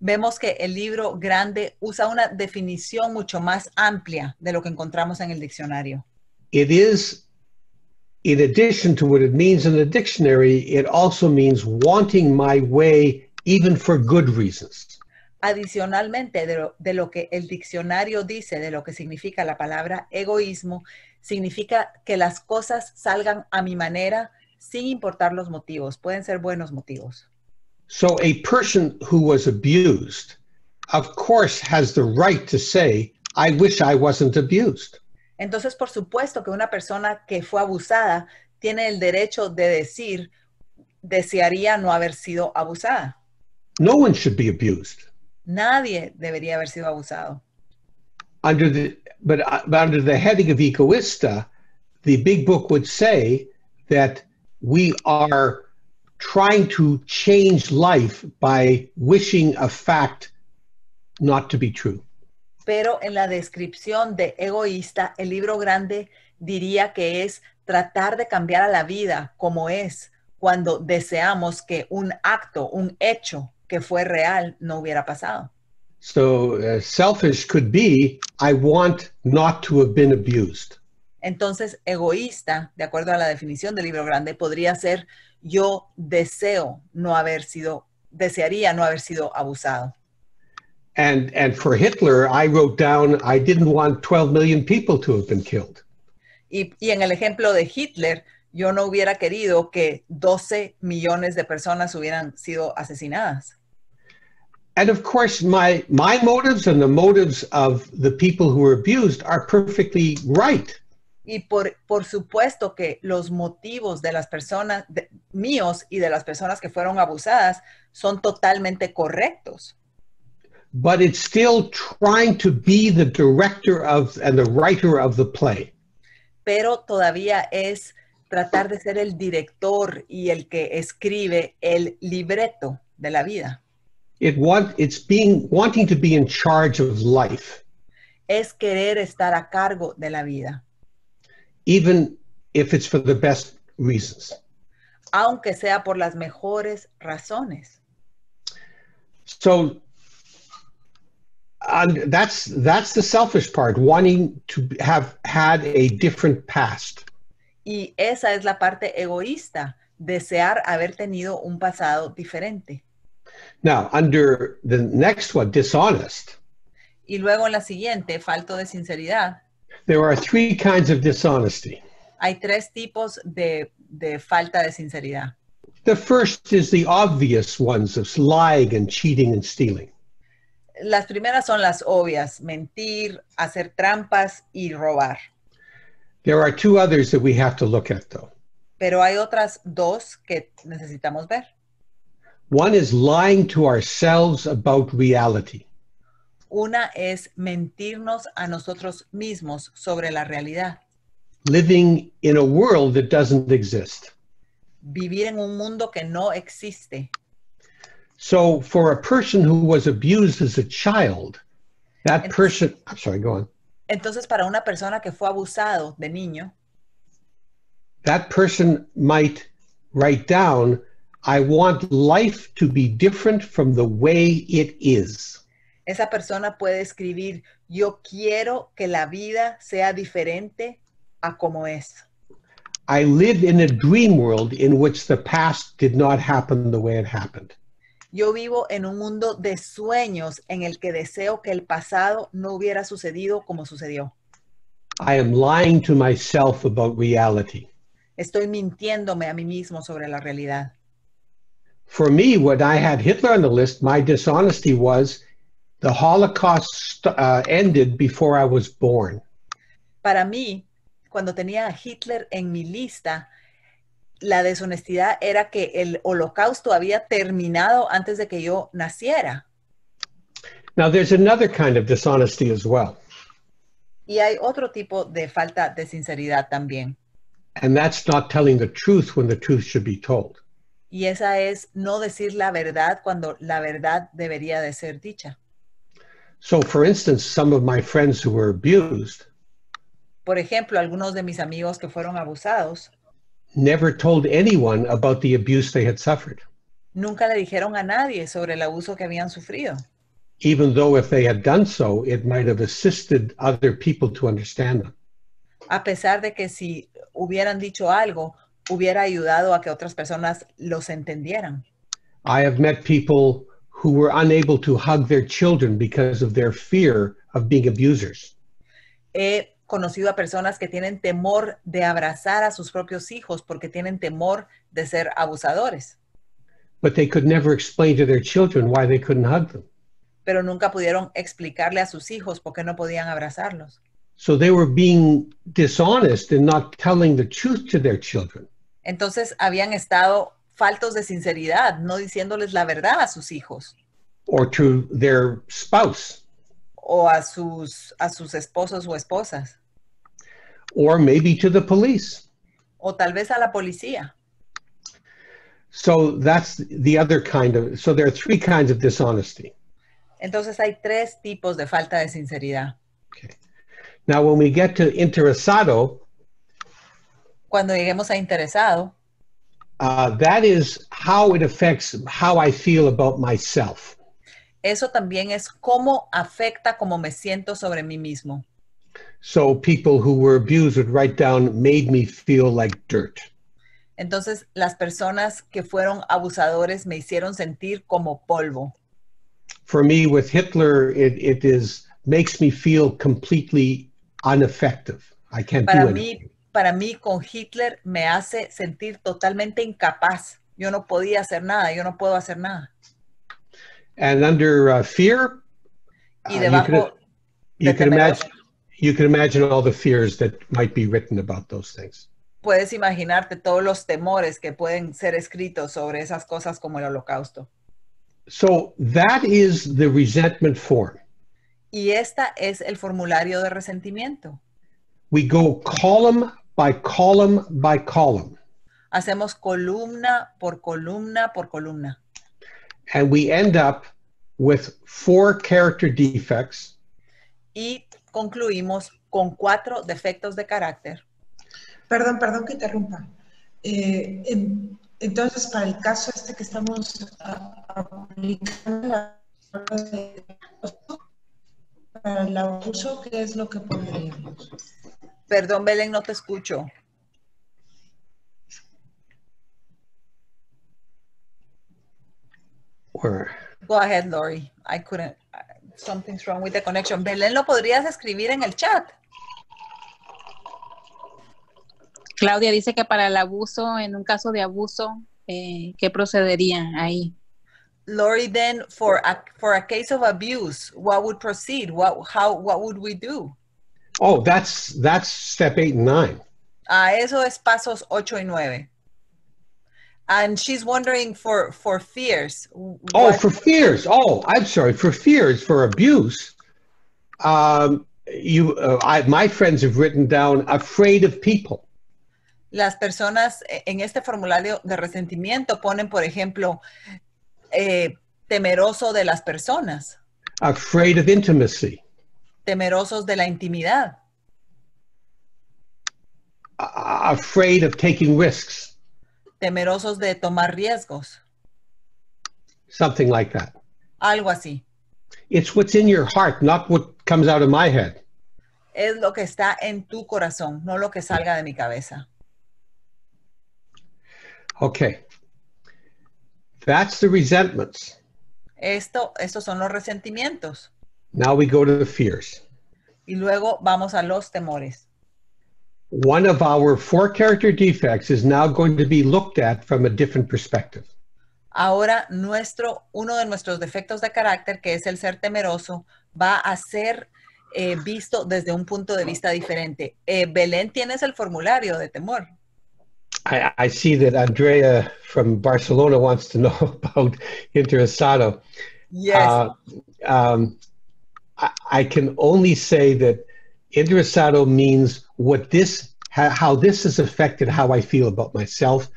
Vemos que el libro grande usa una definición mucho más amplia de lo que encontramos en el diccionario. It is, in addition to what it means in the dictionary, it also means wanting my way even for good reasons. Adicionalmente, de lo, de lo que el diccionario dice, de lo que significa la palabra egoísmo, significa que las cosas salgan a mi manera sin importar los motivos. Pueden ser buenos motivos. So a person who was abused, of course, has the right to say, I wish I wasn't abused. Entonces, por supuesto que una persona que fue abusada tiene el derecho de decir, desearía no haber sido abusada. No one should be abused. Nadie debería haber sido abusado. Under the, but, but under the heading of egoista, the big book would say that we are trying to change life by wishing a fact not to be true. Pero en la descripción de egoísta, el libro grande diría que es tratar de cambiar a la vida como es cuando deseamos que un acto, un hecho que fue real no hubiera pasado. So uh, selfish could be, I want not to have been abused. Entonces, egoísta, de acuerdo a la definición del libro grande, podría ser yo deseo no haber sido, desearía no haber sido abusado. And, and for Hitler, I wrote down, I didn't want 12 million people to have been killed. Y, y en el ejemplo de Hitler, yo no hubiera querido que 12 millones de personas hubieran sido asesinadas. And of course, my, my motives and the motives of the people who were abused are perfectly right. Y por, por supuesto que los motivos de las personas, de- míos y de las personas que fueron abusadas, son totalmente correctos. But it's still trying to be the director of and the writer of the play. pero todavía es tratar de ser el director y el que escribe el libreto de la vida. It want, it's being wanting to be in charge of life, Es querer estar a cargo de la vida, even if it's for the best reasons. aunque sea por las mejores razones. So and that's that's the selfish part, wanting to have had a different past. Y esa es la parte egoísta, desear haber tenido un pasado diferente. Now, under the next one, dishonest, Y luego en la siguiente, falto de sinceridad, there are three kinds of dishonesty. hay tres tipos de, de falta de sinceridad. The first is the obvious ones of lying and cheating and stealing. Las primeras son las obvias, mentir, hacer trampas y robar. There are two others that we have to look at, though. Pero hay otras dos que necesitamos ver. One is lying to ourselves about reality. Una es mentirnos a nosotros mismos sobre la realidad, living in a world that doesn't exist. vivir en un mundo que no existe. So, for a person who was abused as a child, that It's- person, I'm sorry, go on. Entonces, para una persona que fue abusado de niño, That person might write down, I want life to be different from the way it is. Esa persona puede escribir, yo quiero que la vida sea diferente a como es. I live in a dream world in which the past did not happen the way it happened. Yo vivo en un mundo de sueños en el que deseo que el pasado no hubiera sucedido como sucedió. I am lying to myself about reality. Estoy mintiéndome a mí mismo sobre la realidad. For me, when I had Hitler on the list, my dishonesty was the Holocaust uh, ended before I was born. Para mí, cuando tenía a Hitler en mi lista, la deshonestidad era que el holocausto había terminado antes de que yo naciera. Now, there's another kind of dishonesty as well, Y hay otro tipo de falta de sinceridad también. and that's not telling the truth when the truth should be told. Y esa es no decir la verdad cuando la verdad debería de ser dicha. So, for instance, some of my friends who were abused Por ejemplo, algunos de mis amigos que fueron abusados never told anyone about the abuse they had suffered, nunca le dijeron a nadie sobre el abuso que habían sufrido, even though if they had done so, it might have assisted other people to understand them. a pesar de que si hubieran dicho algo, hubiera ayudado a que otras personas los entendieran. I have met people who were unable to hug their children because of their fear of being abusers. He conocido a personas que tienen temor de abrazar a sus propios hijos porque tienen temor de ser abusadores, But they could never explain to their children why they couldn't hug them. pero nunca pudieron explicarle a sus hijos por qué no podían abrazarlos. So they were being dishonest and not telling the truth to their children. Entonces habían estado faltos de sinceridad, no diciéndoles la verdad a sus hijos or to their spouse, o a sus, a sus esposos o esposas, or maybe to the police. o tal vez a la policía. So that's the other kind of, so there are three kinds of dishonesty. Entonces hay tres tipos de falta de sinceridad. Now, when we get to interesado, Cuando lleguemos a interesado, uh, that is how it affects how I feel about myself. eso también es cómo afecta cómo me siento sobre mí mismo. So people who were abused would write down, made me feel like dirt. Entonces las personas que fueron abusadores me hicieron sentir como polvo. For me, with Hitler, it, it is makes me feel completely ineffective. I can't Para do anything. mí, para mí con Hitler me hace sentir totalmente incapaz. Yo no podía hacer nada, yo no puedo hacer nada. And under uh, fear, Y uh, you debajo can, you can temeroso. imagine you can imagine all the fears that might be written about those things. puedes imaginarte todos los temores que pueden ser escritos sobre esas cosas como el holocausto. So that is the resentment form. Y esta es el formulario de resentimiento. We go column by column by column, Hacemos columna por columna por columna. and we end up with four character defects Y concluimos con cuatro defectos de carácter. Perdón, perdón que interrumpa. Eh, en- entonces, para el caso este que estamos aplicando la para el abuso, ¿qué es lo que pondríamos? Perdón, Belén, no te escucho. where Go ahead, Lori. I couldn't. Something's wrong with the connection. Belén, ¿lo podrías escribir en el chat? Claudia dice que para el abuso, en un caso de abuso, eh, ¿qué procederían ahí? Lori, then for a, for a case of abuse, what would proceed? What, how, what would we do? Oh that's that's step eight and nine. Ah, eso es pasos 8 y 9. And she's wondering for, for fears. oh for fears. Oh i'm sorry. For fears for abuse um you uh, I, my friends have written down afraid of people. Las personas en este formulario de resentimiento ponen, por ejemplo, eh, temeroso de las personas, afraid of intimacy temerosos de la intimidad, afraid of taking risks. Temerosos de tomar riesgos, something like that. Algo así. it's what's in your heart not what comes out of my head. Es lo que está en tu corazón, no lo que salga de mi cabeza. okay. That's the resentments. Esto, estos son los resentimientos. Now we go to the fears Y luego vamos a los temores. one of our four character defects is now going to be looked at from a different perspective. Ahora, nuestro, uno de nuestros defectos de carácter, que es el ser temeroso, va a ser eh, visto desde un punto de vista diferente. Eh, Belén, tienes el formulario de temor. I, I see that Andrea from Barcelona wants to know [laughs] about Interesado. Yes. Uh, um, I, I can only say that Interesado means what this, how, how this has affected how I feel about myself.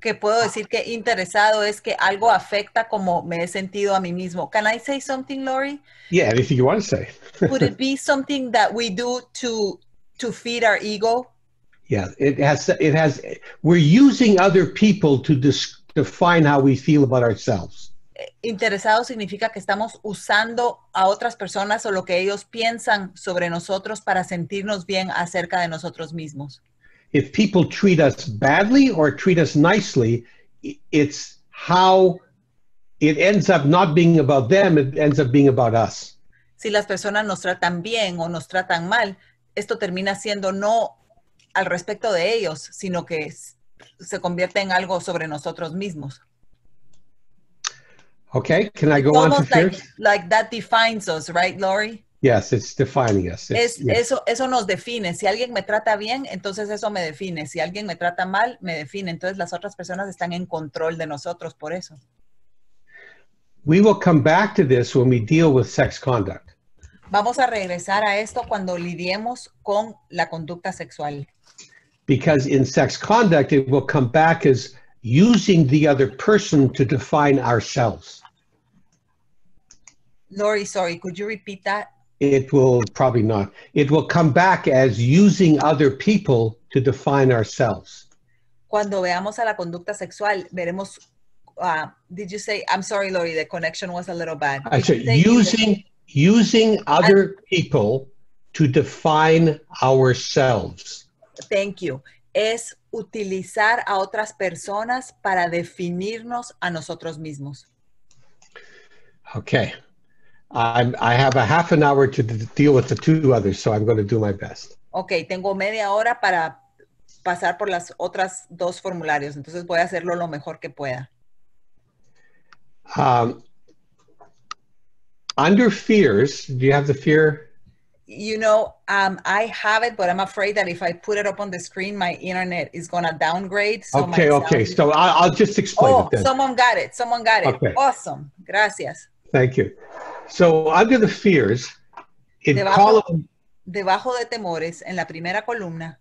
que puedo decir que interesado es que algo afecta como me he sentido a mí mismo. Can I say something, Lawrie? Yeah, anything you want to say. [laughs] Would it be something that we do to to feed our ego? yeah, it has, it has, we're using other people to dis- define how we feel about ourselves. Interesado significa que estamos usando a otras personas o lo que ellos piensan sobre nosotros para sentirnos bien acerca de nosotros mismos. if people treat us badly or treat us nicely, it's how it ends up not being about them, it ends up being about us. Si las personas nos tratan bien o nos tratan mal, esto termina siendo no al respecto de ellos, sino que se convierte en algo sobre nosotros mismos. Okay, can I go It's on to like, fears? like that defines us, right, Lawrie? Yes, it's defining us. It's- Es, yes. eso, eso nos define. Si alguien me trata bien, entonces eso me define. Si alguien me trata mal, me define. Entonces las otras personas están en control de nosotros por eso. We will come back to this when we deal with sex conduct. Vamos a regresar a esto cuando lidiemos con la conducta sexual. Because in sex conduct, it will come back as using the other person to define ourselves. Lawrie, sorry, could you repeat that? It will probably not. It will come back as using other people to define ourselves. Cuando veamos a la conducta sexual, veremos. ah, did you say? I'm sorry, Lawrie. The connection was a little bad. I said using using other people to define ourselves. Thank you. Es utilizar a otras personas para definirnos a nosotros mismos. Okay. I'm, I have a half an hour to deal with the two others, so I'm going to do my best. Ok, tengo media hora para pasar por las otras dos formularios, entonces voy a hacerlo lo mejor que pueda. Um, under fears, do you have the fear? You know, um, I have it, but I'm afraid that if I put it up on the screen, my internet is gonna downgrade. So Okay, okay. So I'll, I'll just explain Oh, it then. someone got it. Someone got it. Okay. Awesome. Gracias. Thank you. So under the fears, in Debajo- column, Debajo de temores, en la primera columna,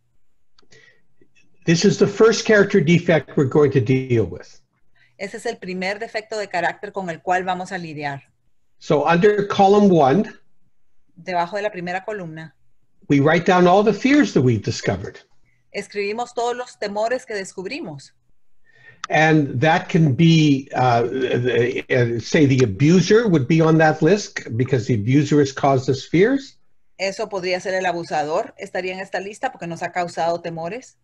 this is the first character defect we're going to deal with. ese es el primer defecto de carácter con el cual vamos a lidiar. So under column one, Debajo de la primera columna, we write down all the fears that we've discovered. escribimos todos los temores que descubrimos. And that can be, uh, the- uh, say, the abuser would be on that list because the abuser has caused us fears. Eso podría ser el abusador, estaría en esta lista porque nos ha causado temores.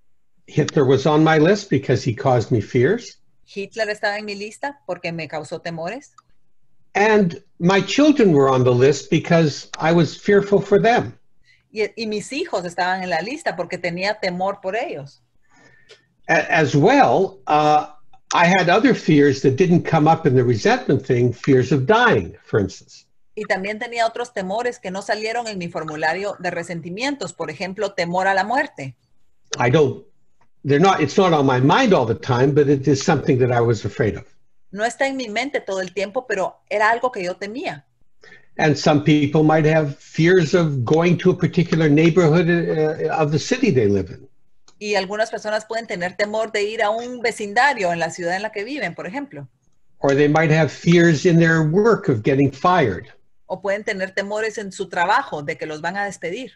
Hitler was on my list because he caused me fears. Hitler estaba en mi lista porque me causó temores. And my children were on the list because I was fearful for them. Y, y mis hijos estaban en la lista porque tenía temor por ellos. As well, uh, I had other fears that didn't come up in the resentment thing, fears of dying, for instance. Y también tenía otros temores que no salieron en mi formulario de resentimientos. Por ejemplo, temor a la muerte. I don't, they're not, it's not on my mind all the time, but it is something that I was afraid of. No está en mi mente todo el tiempo, pero era algo que yo temía. And some people might have fears of going to a particular neighborhood uh, of the city they live in. Y algunas personas pueden tener temor de ir a un vecindario en la ciudad en la que viven, por ejemplo. Or they might have fears in their work of getting fired. O pueden tener temores en su trabajo de que los van a despedir.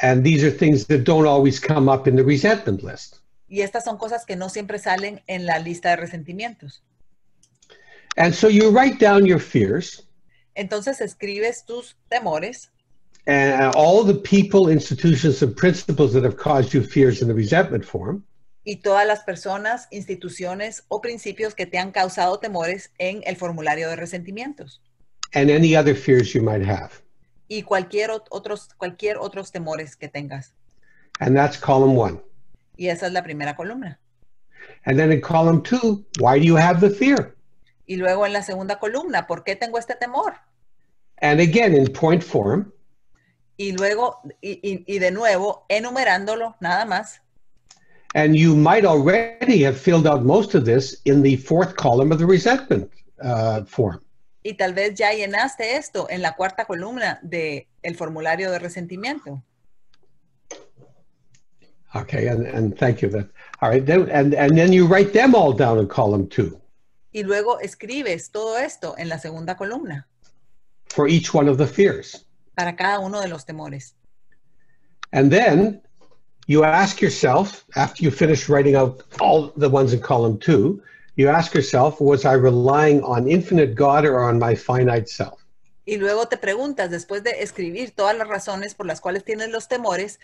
And these are things that don't always come up in the resentment list. Y estas son cosas que no siempre salen en la lista de resentimientos. And so you write down your fears Entonces escribes tus temores and all the people, institutions, and principles that have caused you fears in the resentment form. y todas las personas, instituciones o principios que te han causado temores en el formulario de resentimientos and any other fears you might have. y cualquier otros cualquier otros temores que tengas. And that's column one. Y esa es la primera columna. And then in column two, why do you have the fear? Y luego en la segunda columna, ¿por qué tengo este temor? And again, in point form, Y luego, y, y- y de nuevo, enumerándolo nada más. and you might already have filled out most of this in the fourth column of the resentment uh, form. Y tal vez ya llenaste esto en la cuarta columna del el formulario de resentimiento. Okay, and, and thank you. That all right. Then, and and then you write them all down in column two Y luego escribes todo esto en la segunda columna for each one of the fears. Para cada uno de los temores. And then you ask yourself, after you finish writing out all the ones in column two, you ask yourself, was I relying on infinite God or on my finite self? Y luego te preguntas, después de escribir todas las razones por las cuales tienes los temores,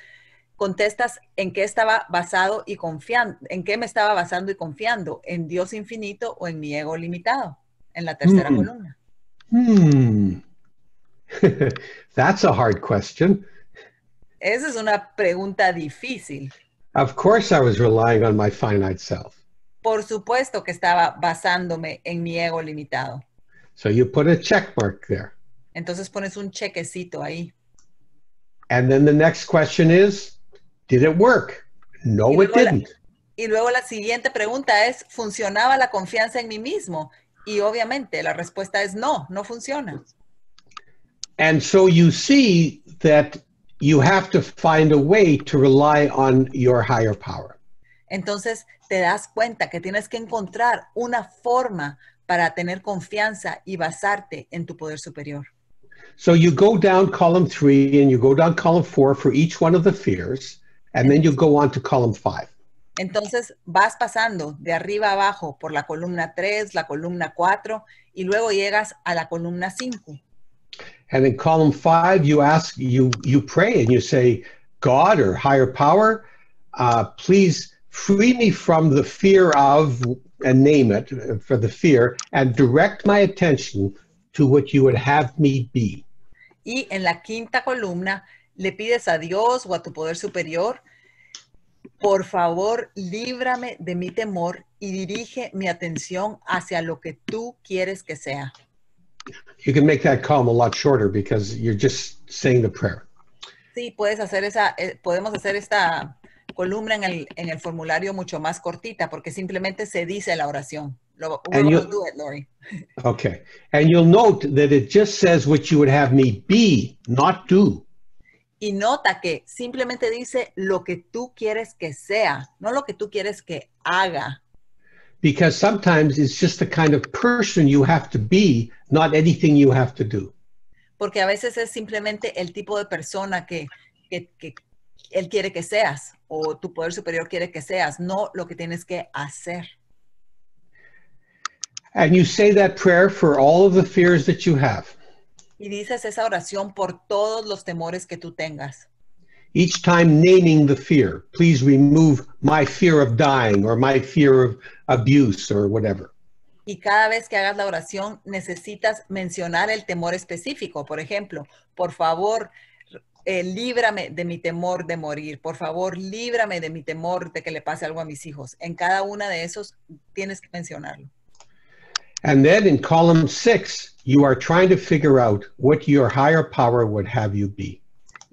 contestas en qué estaba basado y confiando, en qué me estaba basando y confiando, en Dios infinito o en mi ego limitado, en la tercera Mm. columna. Hmm. [laughs] That's a hard question. Esa es una pregunta difícil. Of course, I was relying on my finite self. Por supuesto que estaba basándome en mi ego limitado. So you put a check mark there. Entonces pones un chequecito ahí. And then the next question is Did it work? No, it luego la- didn't. Y luego la siguiente pregunta es, ¿funcionaba la confianza en mí mismo? Y obviamente la respuesta es no, no funciona. And so you see that you have to find a way to rely on your higher power. Entonces te das cuenta que tienes que encontrar una forma para tener confianza y basarte en tu poder superior. So you go down column three and you go down column four for each one of the fears, and then you go on to column five. Entonces vas pasando de arriba abajo por la columna 3, la columna 4 y luego llegas a la columna 5. And in column five, you ask, you you pray, and you say, God or higher power, uh, please free me from the fear of, and name it for the fear, and direct my attention to what you would have me be. Y en la quinta columna le pides a Dios o a tu poder superior, por favor, líbrame de mi temor y dirige mi atención hacia lo que tú quieres que sea. You can make that column a lot shorter because you're just saying the prayer. Sí, puedes hacer esa, eh, podemos hacer esta columna en el, en el formulario mucho más cortita porque simplemente se dice la oración. Lo, And you- gonna do it, Lawrie. [laughs] Okay. And you'll note that it just says what you would have me be, not do. Y nota que simplemente dice lo que tú quieres que sea, no lo que tú quieres que haga. Because sometimes it's just the kind of person you have to be, not anything you have to do. Porque a veces es simplemente el tipo de persona que, que, que él quiere que seas o tu poder superior quiere que seas, no lo que tienes que hacer. And you say that prayer for all of the fears that you have. Y dices esa oración por todos los temores que tú tengas. Each time naming the fear, please remove my fear of dying or my fear of abuse or whatever. Y cada vez que hagas la oración necesitas mencionar el temor específico. Por ejemplo, por favor, eh, líbrame de mi temor de morir. Por favor, líbrame de mi temor de que le pase algo a mis hijos. En cada una de esos tienes que mencionarlo. And then in column six, you are trying to figure out what your higher power would have you be.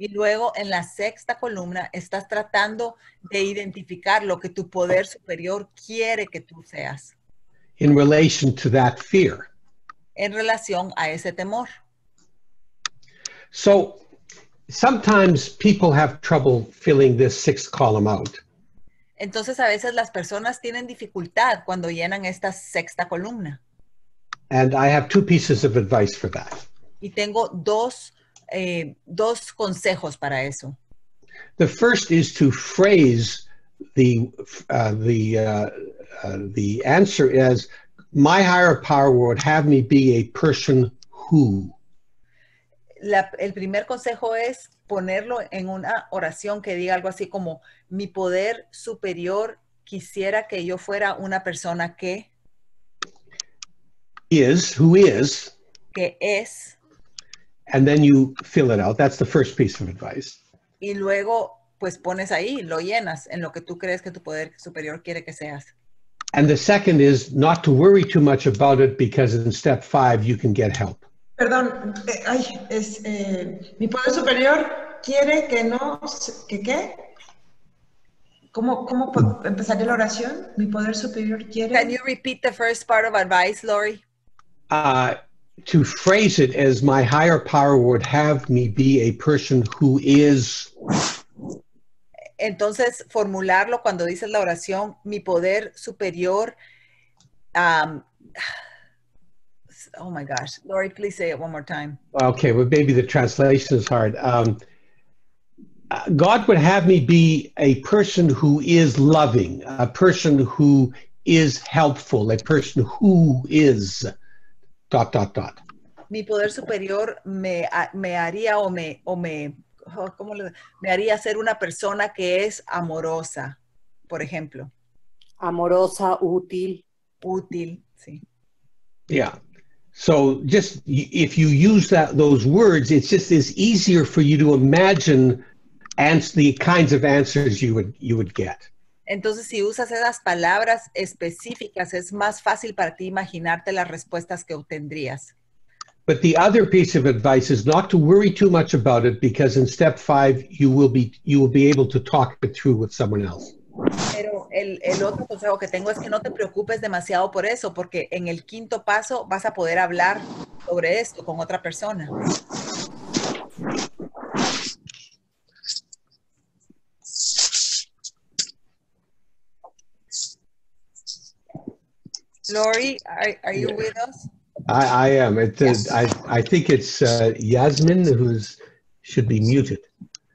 Y luego en la sexta columna estás tratando de identificar lo que tu poder superior quiere que tú seas in relation to that fear. en relación a ese temor. So sometimes people have trouble filling this sixth column out. Entonces a veces las personas tienen dificultad cuando llenan esta sexta columna. And I have two pieces of advice for that. Y tengo dos, eh, dos consejos para eso. The first is to phrase the uh, the uh, uh, the answer as my higher power would have me be a person who. La- el primer consejo es ponerlo en una oración que diga algo así como, mi poder superior quisiera que yo fuera una persona que, is who is que es, and then you fill it out that's the first piece of advice y luego pues pones ahí, lo llenas en lo que tú crees que tu poder superior quiere que seas. and the second is not to worry too much about it because in step 5 you can get help Perdón, eh, ay, es, eh, mi poder superior quiere que no, que qué? ¿Cómo, cómo po- empezaría la oración? Mi poder superior Can you repeat the first part of advice, Lawrie? uh, to phrase it as my higher power would have me be a person who is Entonces, formularlo cuando dices la oración, mi poder superior. um, [sighs] oh my gosh. Lawrie, please say it one more time. okay well maybe the translation is hard um, uh, god would have me be a person who is loving a person who is helpful a person who is dot dot dot Mi poder superior me, me haría o me, o me oh, ¿cómo le- me haría ser una persona que es amorosa, por ejemplo, Amorosa, útil. útil, sí. Yeah. So just if you use that those words, it's just is easier for you to imagine ans- the kinds of answers you would you would get. Entonces, si usas esas palabras específicas, es más fácil para ti imaginarte las respuestas que obtendrías. But the other piece of advice is not to worry too much about it because in step five you will be you will be able to talk it through with someone else. Pero el, el otro consejo que tengo es que no te preocupes demasiado por eso, porque en el quinto paso vas a poder hablar sobre esto con otra persona. Lawrie, are, are you Yeah. with us? I, I am. It, uh, I I think it's uh, Yasmin who's should be muted.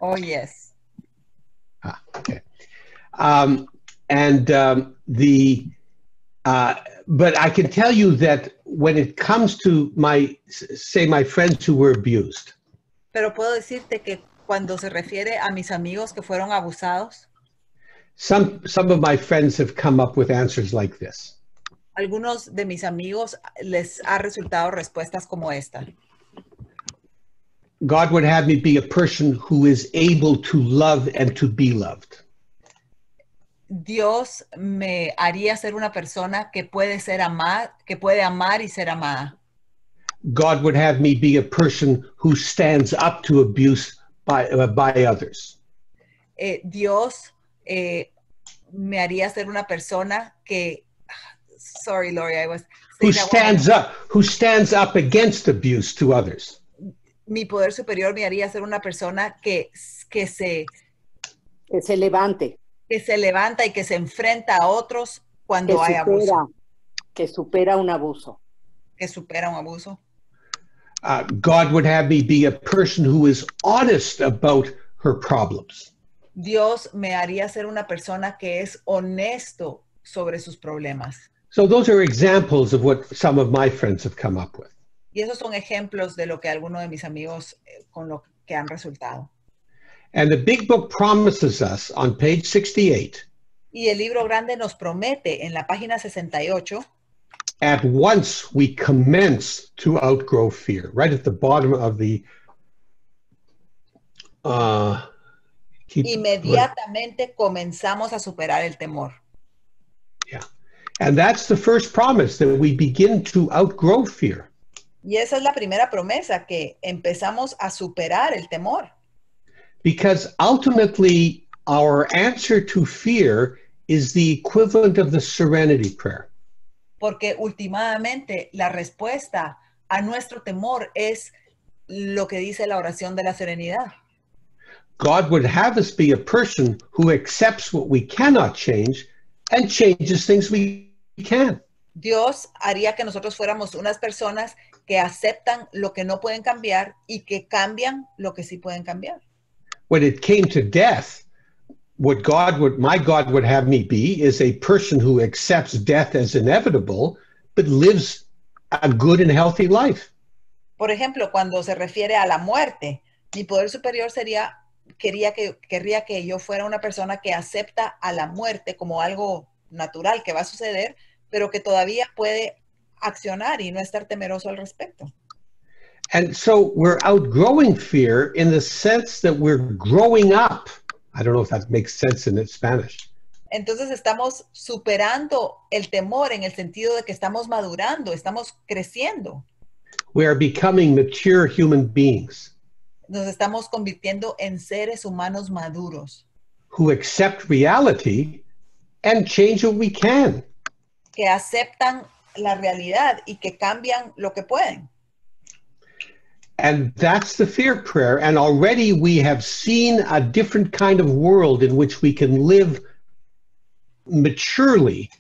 Oh, yes. Ah, okay. Um, and um, the, uh, but I can tell you that when it comes to my, say, my friends who were abused, Pero puedo decirte que cuando se refiere a mis amigos que fueron abusados, some some of my friends have come up with answers like this. Algunos de mis amigos les ha resultado respuestas como esta. God would have me be a person who is able to love and to be loved. Dios me haría ser una persona que puede ser amada, que puede amar y ser amada. God would have me be a person who stands up to abuse by uh, by others. Eh, Dios eh, me haría ser una persona que, sorry, Lawrie, I was Who saying that one- stands up? Who stands up against abuse to others? mi poder superior me haría ser una persona que, que se Que se levante, que se levanta y que se enfrenta a otros que cuando hay abuso, supera, que supera un abuso. que supera un abuso. Uh, God would have me be a person who is honest about her problems. Dios me haría ser una persona que es honesto sobre sus problemas. So those are examples of what some of my friends have come up with. Y esos son ejemplos de lo que algunos de mis amigos eh, con lo que han resultado. And the big book promises us on page 68 Y el libro grande nos promete en la página 68 at once we commence to outgrow fear, right at the bottom of the. Uh, keep- inmediatamente comenzamos a superar el temor. And that's the first promise that we begin to outgrow fear. Y esa es la primera promesa, que empezamos a superar el temor. Because ultimately, our answer to fear is the equivalent of the serenity prayer. Porque últimamente la respuesta a nuestro temor es lo que dice la oración de la serenidad. God would have us be a person who accepts what we cannot change and changes things we can. Dios haría que nosotros fuéramos unas personas que aceptan lo que no pueden cambiar y que cambian lo que sí pueden cambiar. When it came to death, what God would, my God would have me be is a person who accepts death as inevitable, but lives a good and healthy life. Por ejemplo, cuando se refiere a la muerte, mi poder superior sería, quería que, querría que yo fuera una persona que acepta a la muerte como algo natural que va a suceder, pero que todavía puede accionar y no estar temeroso al respecto. And so we're outgrowing fear in the sense that we're growing up. I don't know if that makes sense in Spanish. Entonces estamos superando el temor en el sentido de que estamos madurando, estamos creciendo, We are becoming mature human beings nos estamos convirtiendo en seres humanos maduros, who accept reality and change what we can. Que aceptan la realidad y que cambian lo que pueden. And that's the fear prayer. And already we have seen a different kind of world in which we can live maturely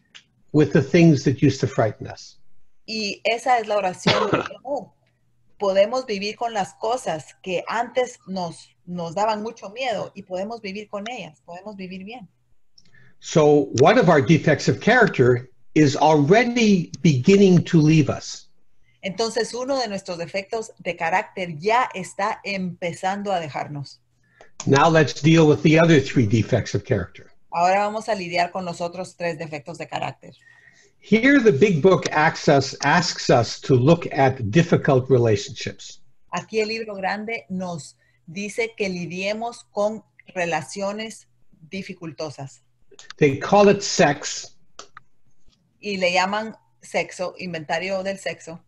with the things that used to frighten us. Y esa es la oración. [coughs] Podemos vivir con las cosas que antes nos, nos daban mucho miedo y podemos vivir con ellas, podemos vivir bien. So, one of our defects of character is already beginning to leave us. Entonces uno de nuestros defectos de carácter ya está empezando a dejarnos. Now let's deal with the other three defects of character. Ahora vamos a lidiar con los otros tres defectos de carácter. Here, the big book asks us, asks us to look at difficult relationships. Aquí el libro grande nos dice que lidiemos con relaciones dificultosas They call it sex, y le llaman sexo, inventario del sexo.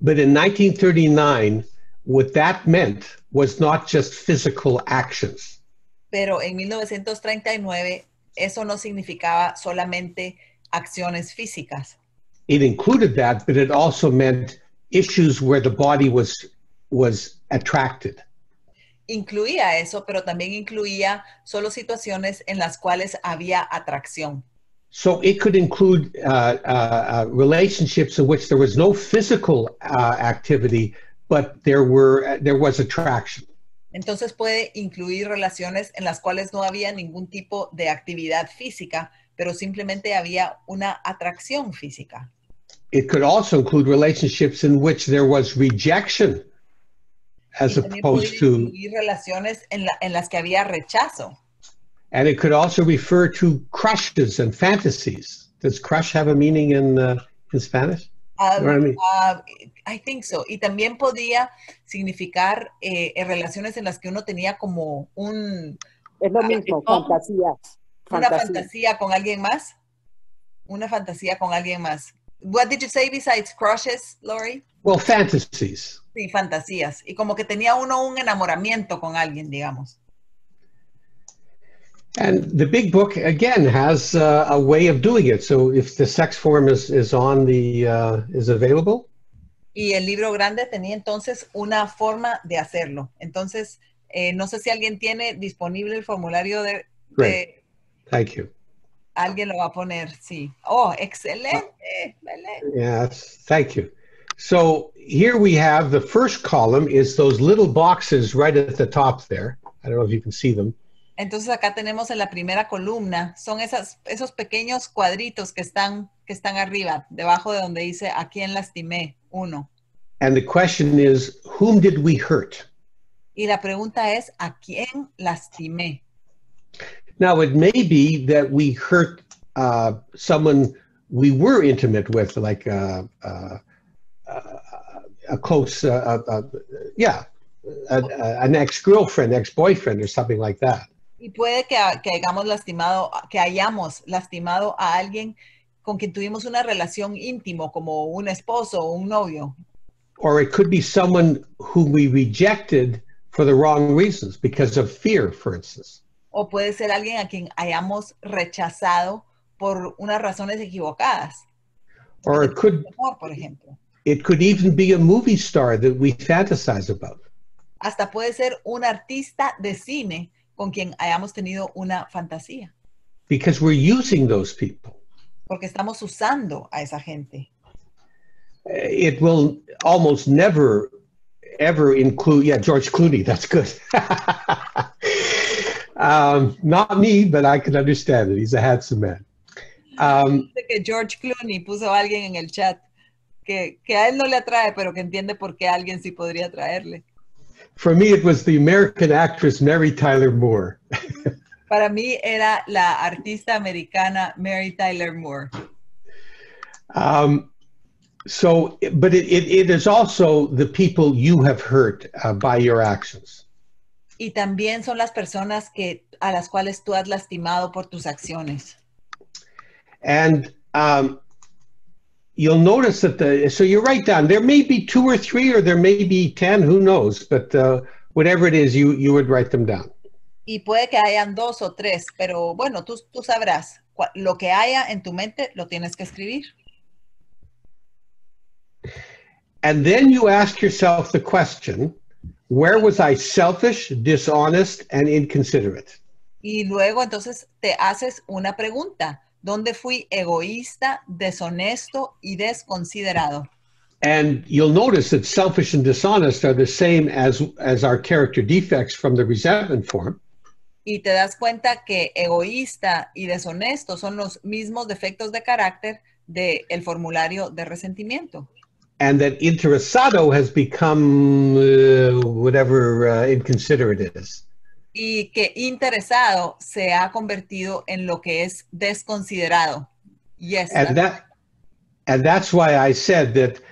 but in 1939, what that meant was not just physical actions. Pero en 1939 eso no significaba solamente acciones físicas. It included that, but it also meant issues where the body was was attracted. Incluía eso, pero también incluía solo situaciones en las cuales había atracción. So it could include uh, uh, uh, relationships in which there was no physical uh, activity, but there were there was attraction. Entonces puede incluir relaciones en las cuales no había ningún tipo de actividad física, pero simplemente había una atracción física. It could also include relationships in which there was rejection, as Y también podía opposed to, relaciones en, la- en las que había rechazo. And it could also refer to crushes and fantasies. Does crush have a meaning in uh, in Spanish? Ah, Right, I mean- ah, I think so. Y también podía significar eh, en relaciones en las que uno tenía como un, Es lo Ah, mismo, ¿cómo? fantasías. una fantasías. fantasía con alguien más. Una fantasía con alguien más. What did you say besides crushes, Lawrie? Well, fantasies. Sí, fantasías. Y como que tenía uno un enamoramiento con alguien, digamos. And the big book again has uh, a way of doing it. So if the sex form is is on the uh, is available, Y el libro grande tenía entonces una forma de hacerlo. Entonces, eh, no sé si alguien tiene disponible el formulario de, de- thank you. alguien lo va a poner, sí. Oh, excelente. Belén. Yes, thank you. So here we have the first column is those little boxes right at the top there. I don't know if you can see them. Entonces acá tenemos en la primera columna, son esas, esos pequeños cuadritos que están, que están arriba, debajo de donde dice a quién lastimé, uno. And the question is, whom did we hurt? Y la pregunta es, ¿a quién lastimé? Now, it may be that we hurt uh, someone we were intimate with, like uh, uh, a close, uh, uh, uh, yeah, an ex girlfriend, ex boyfriend, or something like that. Y puede que, que hayamos lastimado, que hayamos lastimado a alguien con quien tuvimos una relación íntimo, como un esposo o un novio. Or it could be someone whom we rejected for the wrong reasons because of fear, for instance. O puede ser alguien a quien hayamos rechazado por unas razones equivocadas. Or it could Temor, por ejemplo. it could even be a movie star that we fantasize about. Hasta puede ser un artista de cine con quien hayamos tenido una fantasía, because we're using those people. porque estamos usando a esa gente. It will almost never, ever include, yeah, George Clooney, that's good. [laughs] um, not me, but I can understand it. He's a handsome man. Um, que George Clooney puso a alguien en el chat que, que a él no le atrae, pero que entiende por qué alguien sí podría atraerle. For me, it was the American actress Mary Tyler Moore. Para mí era la artista americana Mary Tyler Moore. Um, so, but it, it, it is also the people you have hurt uh, by your actions. Y también son las personas que, a las cuales tú has lastimado por tus acciones. And um, you'll notice that the, so you write down, there may be two or three, or there may be 10, who knows, but uh, whatever it is, you, you would write them down. Y puede que hayan dos o tres, pero bueno, tú, tú sabrás. Lo que haya en tu mente lo tienes que escribir. And then you ask yourself the question, where was I selfish, dishonest, and inconsiderate? Y luego entonces te haces una pregunta. ¿Dónde fui egoísta, deshonesto y desconsiderado? And you'll notice that selfish and dishonest are the same as, as our character defects from the resentment form. Y te das cuenta que egoísta y deshonesto son los mismos defectos de carácter del formulario de resentimiento. and that interesado has become uh, whatever uh, inconsiderate is. Y que interesado se ha convertido en lo que es desconsiderado. Yes. And that and that's why I said that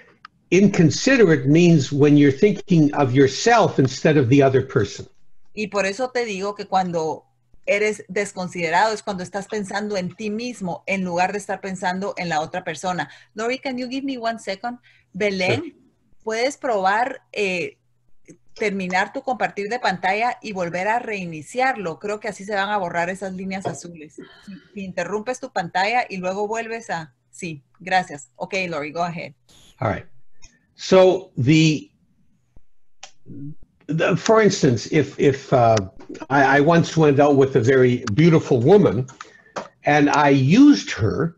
inconsiderate means when you're thinking of yourself instead of the other person. Y por eso te digo que cuando eres desconsiderado es cuando estás pensando en ti mismo en lugar de estar pensando en la otra persona. Lori, can you give me one second? Belén, ¿puedes probar eh, terminar tu compartir de pantalla y volver a reiniciarlo? Creo que así se van a borrar esas líneas azules. Si, interrumpes tu pantalla y luego vuelves a... Sí, gracias. Ok, Lori, go ahead. All right. So the, the for instance, if if uh, I, I once went out with a very beautiful woman, and I used her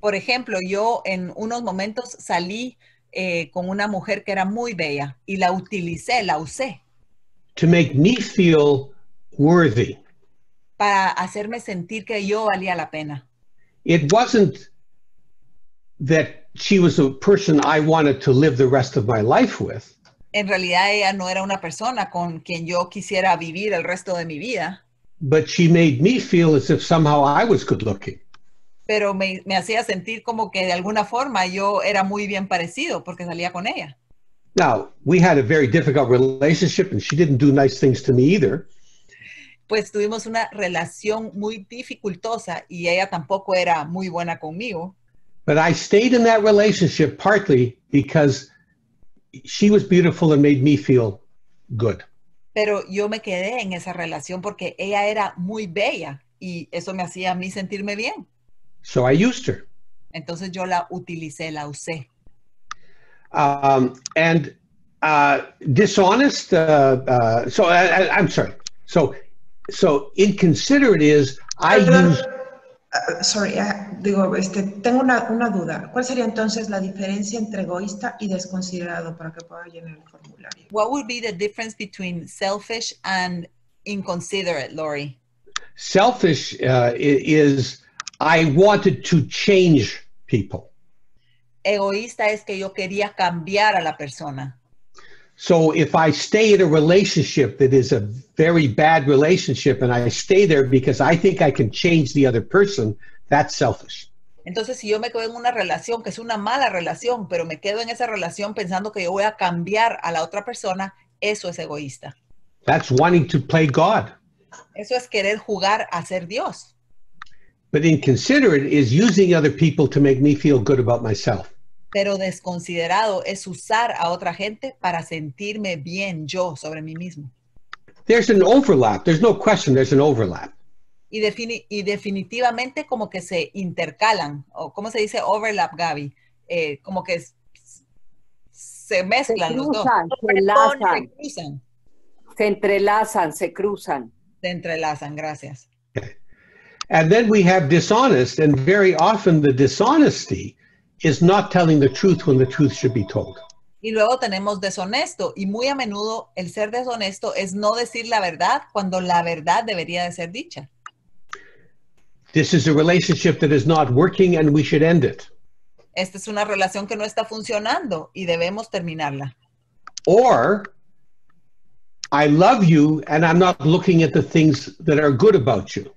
Por ejemplo, yo en unos momentos salí eh, con una mujer que era muy bella y la utilicé, la usé to make me feel worthy. para hacerme sentir que yo valía la pena. It wasn't that she was a person I wanted to live the rest of my life with. En realidad ella no era una persona con quien yo quisiera vivir el resto de mi vida, but she made me feel as if somehow I was good looking. Pero me, me hacía sentir como que de alguna forma yo era muy bien parecido porque salía con ella. Now, we had a very difficult relationship and she didn't do nice things to me either. Pues tuvimos una relación muy dificultosa y ella tampoco era muy buena conmigo, But I stayed in that relationship partly because she was beautiful and made me feel good. pero yo me quedé en esa relación porque ella era muy bella y eso me hacía a mí sentirme bien. So I used her. Entonces yo la utilicé, la usé. Um, and uh, dishonest, uh, uh, so I, I, I'm sorry. So, so inconsiderate is I Perdón, use sorry, digo, este, tengo una, una duda. ¿Cuál sería entonces la diferencia entre egoísta y desconsiderado para que pueda llenar el formulario? What would be the difference between selfish and inconsiderate, Lawrie? selfish uh, i- is I wanted to change people. Egoísta es que yo quería cambiar a la persona. So if I stay in a relationship that is a very bad relationship and I stay there because I think I can change the other person, that's selfish. Entonces, si yo me quedo en una relación que es una mala relación, pero me quedo en esa relación pensando que yo voy a cambiar a la otra persona, eso es egoísta. That's wanting to play God. Eso es querer jugar a ser Dios. But inconsiderate is using other people to make me feel good about myself. Pero desconsiderado es usar a otra gente para sentirme bien yo sobre mí mismo. There's an overlap. There's no question there's an overlap. Y, defini- y definitivamente como que se intercalan, o ¿cómo se dice overlap, Gaby? Eh, como que se mezclan los dos. cruzan, se enlazan. se cruzan, Se entrelazan, se cruzan. se entrelazan, gracias. And then we have dishonest, and very often the dishonesty is not telling the truth when the truth should be told. Y luego tenemos deshonesto, y muy a menudo el ser deshonesto es no decir la verdad cuando la verdad debería de ser dicha. This is a relationship that is not working and we should end it. Esta es una relación que no está funcionando y debemos terminarla. Or I love you and I'm not looking at the things that are good about you.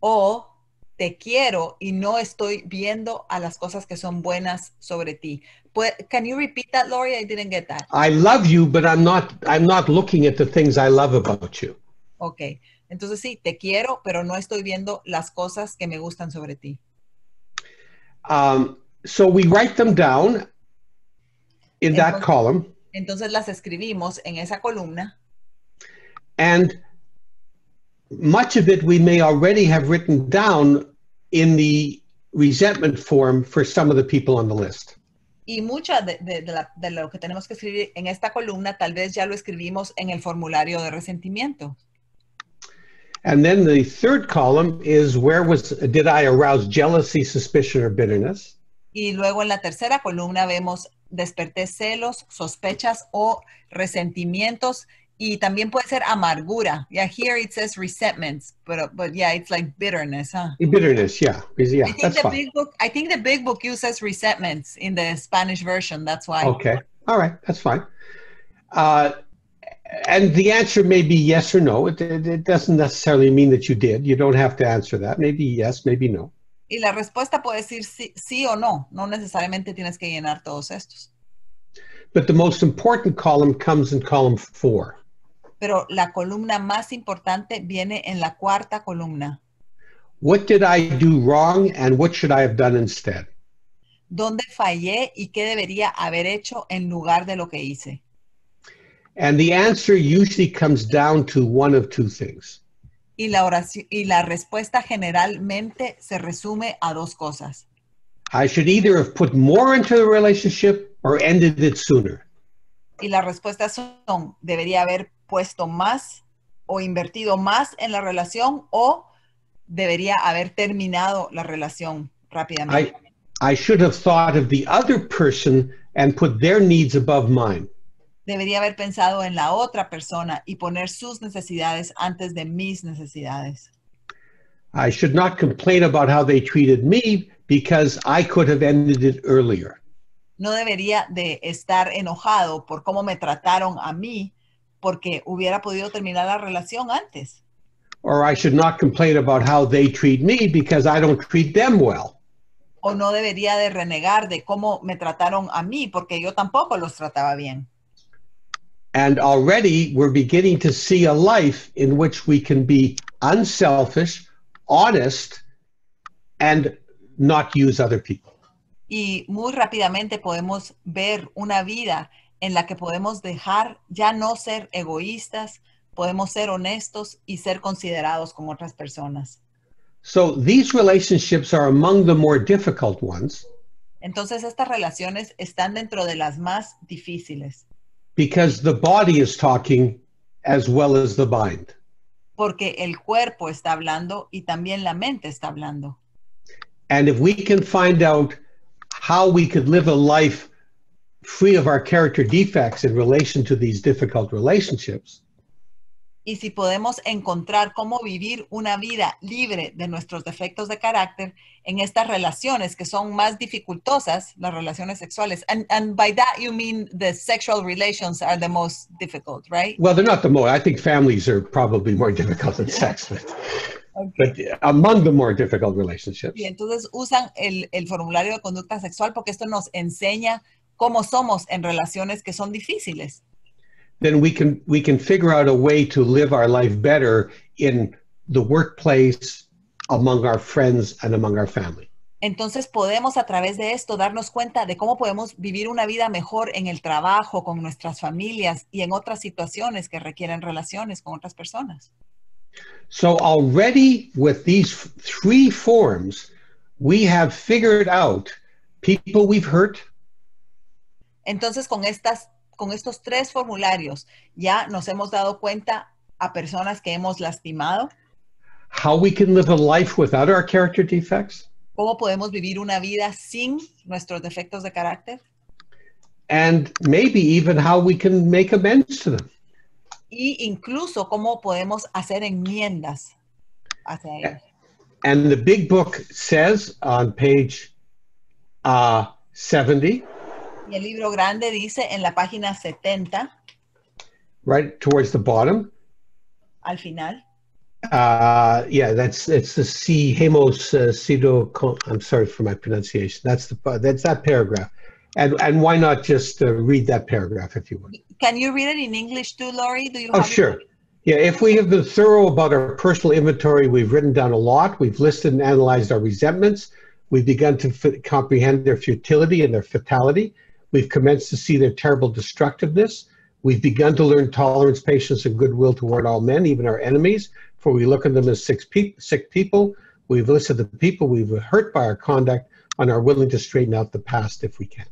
O te quiero y no estoy viendo a las cosas que son buenas sobre ti. Can you repeat that, Lori? I didn't get that. I love you, but I'm not I'm not looking at the things I love about you. Ok. Entonces sí, te quiero, pero no estoy viendo las cosas que me gustan sobre ti. Um, so we write them down in that column, Entonces las escribimos en esa columna and much of it we may already have written down in the resentment form for some of the people on the list. y mucha de, de- de la- de lo que tenemos que escribir en esta columna tal vez ya lo escribimos en el formulario de resentimiento. And then the third column is where was did I arouse jealousy, suspicion, or bitterness? Y luego en la tercera columna vemos desperté celos, sospechas o resentimientos y también puede ser amargura. Yeah, here it says resentments, but but yeah, it's like bitterness, huh? Bitterness, yeah, yeah, I think that's the fine. big book I think the big book uses resentments in the Spanish version. That's why. Okay, all right, that's fine. Uh, And the answer may be yes or no. It, it, it doesn't necessarily mean that you did. You don't have to answer that. Maybe yes, maybe no. Y la respuesta puede decir sí, sí o no. No necesariamente tienes que llenar todos estos. But the most important column comes in column four. Pero la columna más importante viene en la cuarta columna. What did I do wrong and what should I have done instead? ¿Dónde fallé y qué debería haber hecho en lugar de lo que hice? And the answer usually comes down to one of two things. Y la, oración, y la respuesta generalmente se resume a dos cosas. I should either have put more into the relationship or ended it sooner. Y las respuestas son, debería haber puesto más o invertido más en la relación o debería haber terminado la relación rápidamente. I, I should have thought of the other person and put their needs above mine. Debería haber pensado en la otra persona y poner sus necesidades antes de mis necesidades. I should not complain about how they treated me because I could have ended it earlier. No debería de estar enojado por cómo me trataron a mí porque hubiera podido terminar la relación antes. Or I should not complain about how they treat me because I don't treat them well. O no debería de renegar de cómo me trataron a mí porque yo tampoco los trataba bien. And already we're beginning to see a life in which we can be unselfish, honest, and not use other people. Y muy rápidamente podemos ver una vida en la que podemos dejar ya no ser egoístas, podemos ser honestos y ser considerados con otras personas. So these relationships are among the more difficult ones Entonces estas relaciones están dentro de las más difíciles because the body is talking as well as the mind. porque el cuerpo está hablando y también la mente está hablando. And if we can find out how we could live a life free of our character defects in relation to these difficult relationships, Y si podemos encontrar cómo vivir una vida libre de nuestros defectos de carácter en estas relaciones que son más dificultosas, las relaciones sexuales. And, and by that you mean the sexual relations are the most difficult, right? well, they're not the most. I think families are probably more difficult than sex, but, [laughs] but among the more difficult relationships. Y entonces usan el, el formulario de conducta sexual porque esto nos enseña cómo somos en relaciones que son difíciles. then we can we can figure out a way to live our life better in the workplace among our friends and among our family Entonces podemos a través de esto darnos cuenta de cómo podemos vivir una vida mejor en el trabajo, con nuestras familias y en otras situaciones que requieren relaciones con otras personas. so already with these three forms we have figured out people we've hurt Entonces con, estas, con estos tres formularios ya nos hemos dado cuenta a personas que hemos lastimado, how we can live a life without our character defects. Cómo podemos vivir una vida sin nuestros defectos de carácter and maybe even how we can make amends to them. Y incluso cómo podemos hacer enmiendas hacia ellos. and the big book says on page uh, 70 Y el libro grande dice en la página 70, right towards the bottom al final, Uh, yeah, that's it's the C hemos uh, sido. con- I'm sorry for my pronunciation. That's the that's that paragraph, and and why not just uh, read that paragraph if you want? Can you read it in English too, Lawrie? Do you Oh, sure. Yeah, if we have been thorough about our personal inventory, we've written down a lot. We've listed and analyzed our resentments. We've begun to f- comprehend their futility and their fatality. We've commenced to see their terrible destructiveness. We've begun to learn tolerance, patience, and goodwill toward all men, even our enemies, for we look at them as sick, pe- sick people. We've listed the people we've hurt by our conduct and are willing to straighten out the past if we can.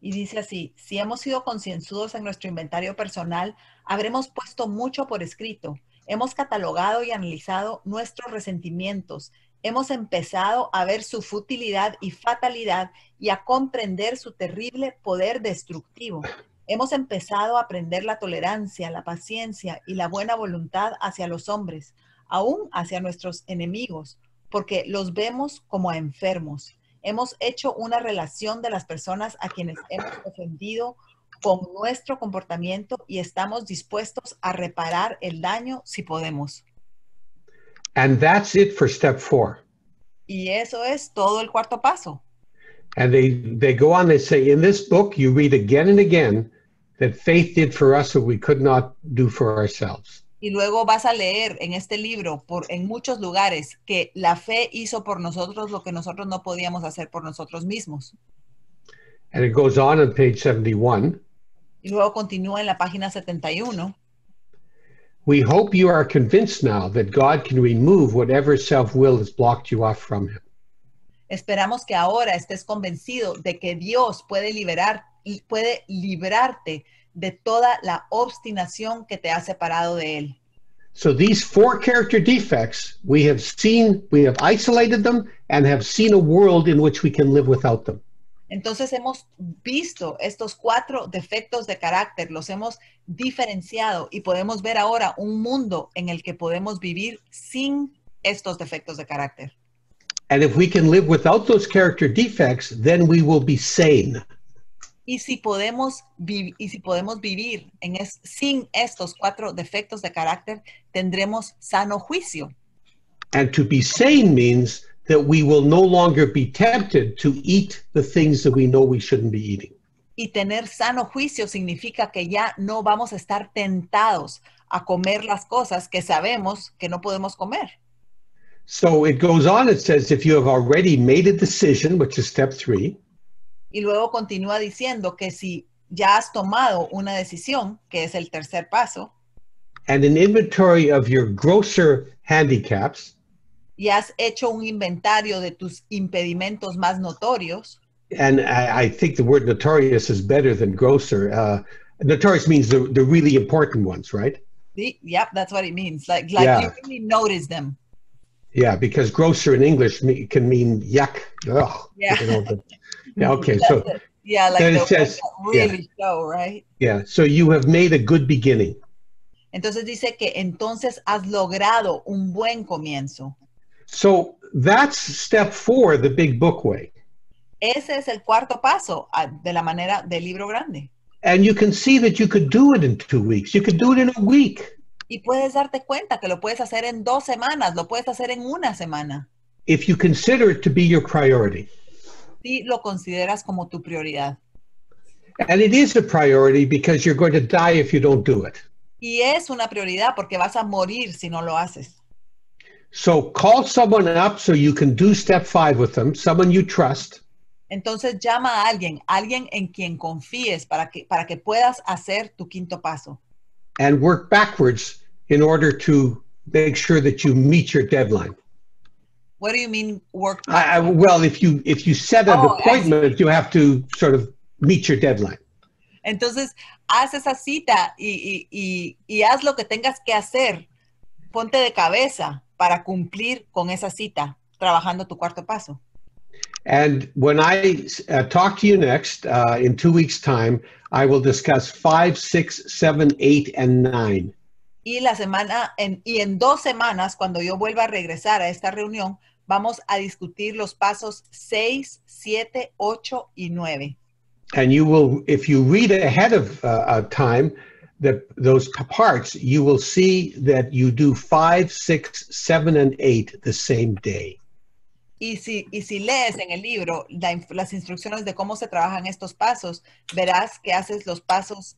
Y dice así, si hemos sido concienzudos en nuestro inventario personal, habremos puesto mucho por escrito. Hemos catalogado y analizado nuestros resentimientos. Hemos empezado a ver su futilidad y fatalidad y a comprender su terrible poder destructivo. Hemos empezado a aprender la tolerancia, la paciencia y la buena voluntad hacia los hombres, aún hacia nuestros enemigos, porque los vemos como a enfermos. Hemos hecho una relación de las personas a quienes hemos ofendido con nuestro comportamiento y estamos dispuestos a reparar el daño si podemos. And that's it for step four. Y eso es todo el cuarto paso. And they, they go on, they say, in this book, you read again and again that faith did for us what we could not do for ourselves. Y luego vas a leer en este libro, por, en muchos lugares, que la fe hizo por nosotros lo que nosotros no podíamos hacer por nosotros mismos. And it goes on on page 71. Y luego continúa en la página 71. We hope you are convinced now that God can remove whatever self will has blocked you off from Him. Esperamos que ahora estés convencido de que Dios puede liberar, y puede librarte de toda la obstinación que te ha separado de él. So these four character defects, we have seen, we have isolated them and have seen a world in which we can live without them. Entonces hemos visto estos cuatro defectos de carácter, los hemos diferenciado y podemos ver ahora un mundo en el que podemos vivir sin estos defectos de carácter. And if we can live without those character defects, then we will be sane. Y si podemos, y si podemos vivir en es- sin estos cuatro defectos de carácter, tendremos sano juicio. And to be sane means that we will no longer be tempted to eat the things that we know we shouldn't be eating. Y tener sano juicio significa que ya no vamos a estar tentados a comer las cosas que sabemos que no podemos comer. So it goes on, it says, if you have already made a decision, which is step three, Y luego continúa diciendo que si ya has tomado una decisión, que es el tercer paso, and an inventory of your grosser handicaps, y has hecho un inventario de tus impedimentos más notorios, and I, I think the word notorious is better than grosser. Uh, notorious means the, the really important ones, right? Sí, yep, that's what it means. Like, like Yeah. you really notice them. Yeah, because grosser in English me- can mean yuck. Ugh, Yeah. you know, but- [laughs] yeah, okay, so it. yeah, like then the it says- really show, right? yeah, so you have made a good beginning. Entonces dice que entonces has logrado un buen comienzo. So that's step four, the big book way. Ese es el cuarto paso ah, de la manera del libro grande. And you can see that you could do it in two weeks. You could do it in a week. Y puedes darte cuenta que lo puedes hacer en dos semanas, lo puedes hacer en una semana, if you consider it to be your priority. si lo consideras como tu prioridad. And it is a priority because you're going to die if you don't do it. Y es una prioridad porque vas a morir si no lo haces. So call someone up so you can do step five with them, someone you trust, Entonces llama a alguien, alguien en quien confíes para que, para que puedas hacer tu quinto paso. and work backwards in order to make sure that you meet your deadline. What do you mean work? I, I, well, if you if you set an Oh, appointment, you have to sort of meet your deadline. Entonces, haz esa cita y, y- y- y haz lo que tengas que hacer. Ponte de cabeza para cumplir con esa cita, trabajando tu cuarto paso. And when I uh, talk to you next uh, in two weeks' time, I will discuss five, six, seven, eight, and nine. Y la semana, en, y en dos semanas, cuando yo vuelva a regresar a esta reunión, vamos a discutir los pasos 6, 7, 8 y 9. And you will, if you read ahead of uh, uh, time, the, those parts, you will see that you do five, six, seven, and eight the same day. Y si, y si lees en el libro la las instrucciones de cómo se trabajan estos pasos, verás que haces los pasos.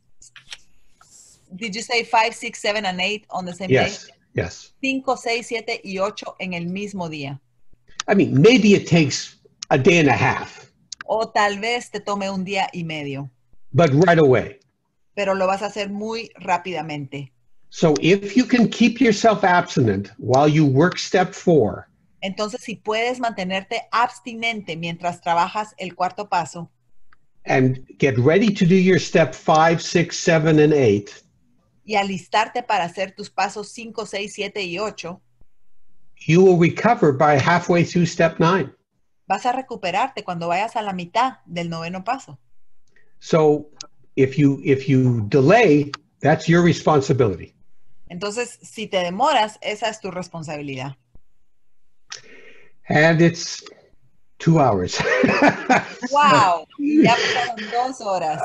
Did you say five, six, seven, and 8 on the same Yes, day? yes. 5, 6, 7 y 8 en el mismo día. I mean, maybe it takes a day and a half, O tal vez te tome un día y medio, but right away. Pero lo vas a hacer muy rápidamente. So if you can keep yourself abstinent while you work step four, Entonces, si puedes mantenerte abstinente mientras trabajas el cuarto paso and get ready to do your step five, six, seven, and eight, y alistarte para hacer tus pasos 5, 6, 7 y 8, you will recover by halfway through step nine. vas a recuperarte cuando vayas a la mitad del noveno paso. So if you if you delay, that's your responsibility. Entonces, si te demoras, esa es tu responsabilidad. And it's two hours. [laughs] ¡Wow! Ya pasaron dos horas.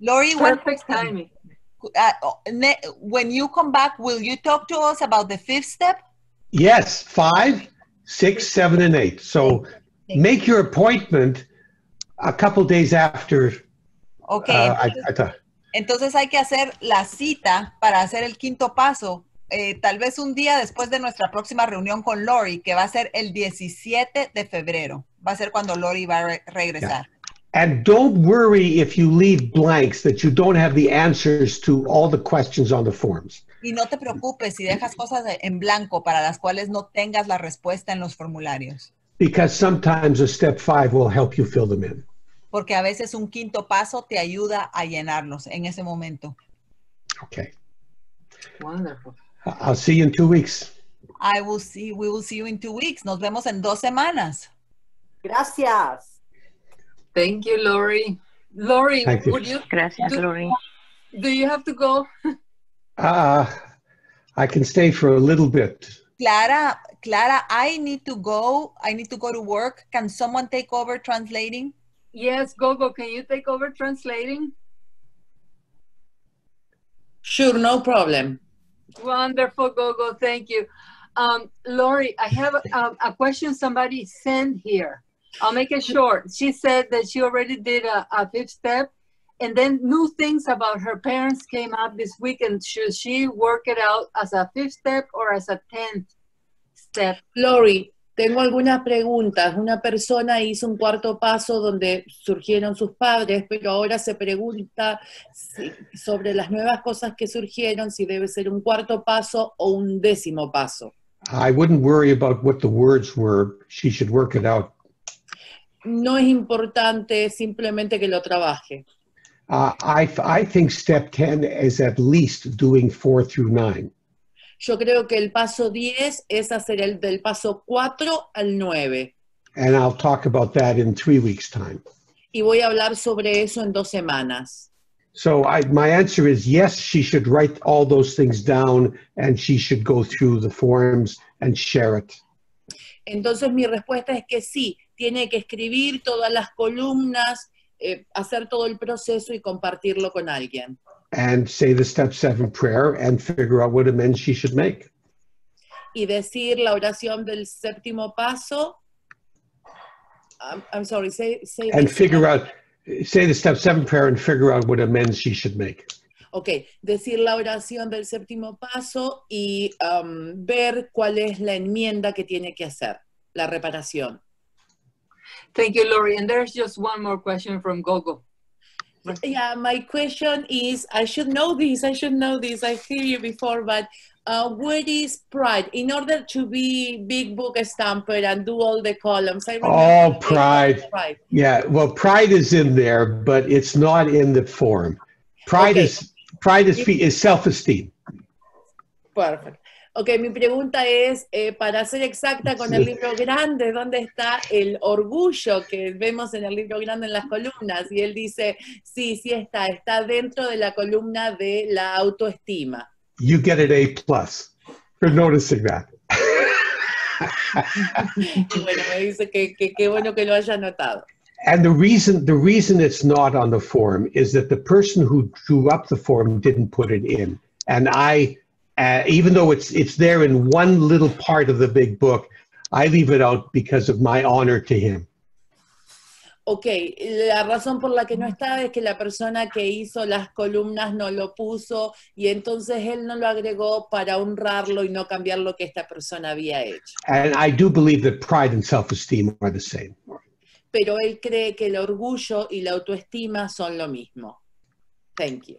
Lawrie, Perfect timing. uh, when you come back, will you talk to us about the fifth step? Yes, five, six, seven, and eight. So make your appointment a couple days after. Ok, uh, entonces, I thought. entonces hay que hacer la cita para hacer el quinto paso, eh, tal vez un día después de nuestra próxima reunión con Lori, que va a ser el 17 de febrero. Va a ser cuando Lori va a re- regresar. And don't worry if you leave blanks that you don't have the answers to all the questions on the forms. Y no te preocupes si dejas cosas en blanco para las cuales no tengas la respuesta en los formularios, Because sometimes a step five will help you fill them in. Porque a veces un quinto paso te ayuda a llenarlos en ese momento. Okay. Wonderful. I'll see you in two weeks. I will see, we will see you in two weeks. Nos vemos en dos semanas. Gracias. Thank you, Lori. Lori, Thank you. would you Gracias, do, Lori. do you have to go? Uh, I can stay for a little bit. Clara, Clara, I need to go. I need to go to work. Can someone take over translating? Yes, Gogo, can you take over translating? Sure, no problem. Wonderful, Gogo. Thank you. Um, Lawrie, I have a, a, question somebody sent here. I'll make it short. She said that she already did a, a fifth step, and then new things about her parents came up this week. And should she work it out as a fifth step or as a tenth step? Lawrie, tengo algunas preguntas. Una persona hizo un cuarto paso donde surgieron sus padres, pero ahora se pregunta si- sobre las nuevas cosas que surgieron, si debe ser un cuarto paso o un décimo paso. I wouldn't worry about what the words were. She should work it out. No es importante simplemente que lo trabaje. Uh, I, I think step 10 is at least doing four through nine. Yo creo que el paso 10 es hacer el del paso 4 al 9. And I'll talk about that in three weeks' time. Y voy a hablar sobre eso en dos semanas. So I, my answer is yes, she should write all those things down and she should go through the forms and share it. Entonces mi respuesta es que sí, tiene que escribir todas las columnas, eh, hacer todo el proceso y compartirlo con alguien. And say the step seven prayer and figure out what amends she should make. Y decir la oración del séptimo paso. I'm, I'm sorry, say, say And figure out, say the step seven prayer and figure out what amends she should make. Ok, decir la oración del séptimo paso y um, ver cuál es la enmienda que tiene que hacer, la reparación. Thank you, Lawrie. And there's just one more question from Gogo. Yeah, my question is, I should know this, I should know this, I hear you before, but uh, what is pride? In order to be big book stamper and do all the columns, I Oh, pride. pride. Yeah, well, pride is in there, but it's not in the form. Pride Okay. is pride is is self-esteem. Perfect. Ok, mi pregunta es, eh, para ser exacta con el libro grande, ¿dónde está el orgullo que vemos en el libro grande en las columnas? Y él dice, sí, sí está, está dentro de la columna de la autoestima. You get an A plus for noticing that. [laughs] Y bueno, me dice que que qué bueno que lo haya notado. And the reason the reason it's not on the form is that the person who drew up the form didn't put it in. And I, uh, even though it's it's there in one little part of the big book, I leave it out because of my honor to him. Ok, la razón por la que no está es que la persona que hizo las columnas no lo puso y entonces él no lo agregó para honrarlo y no cambiar lo que esta persona había hecho. And I do believe that pride and self-esteem are the same. Pero él cree que el orgullo y la autoestima son lo mismo. Thank you.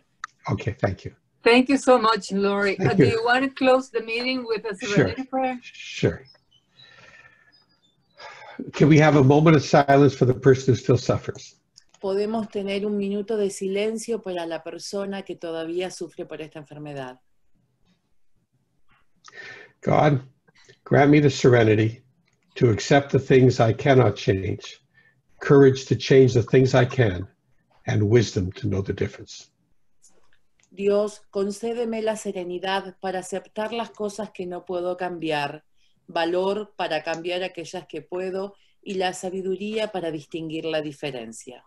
Okay, thank you. Thank you so much, Lawrie. Thank Uh, do you. you want to close the meeting with a Sure. serenity prayer? Sure. Can we have a moment of silence for the person who still suffers? Podemos tener un minuto de silencio para la persona que todavía sufre por esta enfermedad. God, grant me the serenity to accept the things I cannot change, courage to change the things I can, and wisdom to know the difference. Dios, concédeme la serenidad para aceptar las cosas que no puedo cambiar, valor para cambiar aquellas que puedo y la sabiduría para distinguir la diferencia.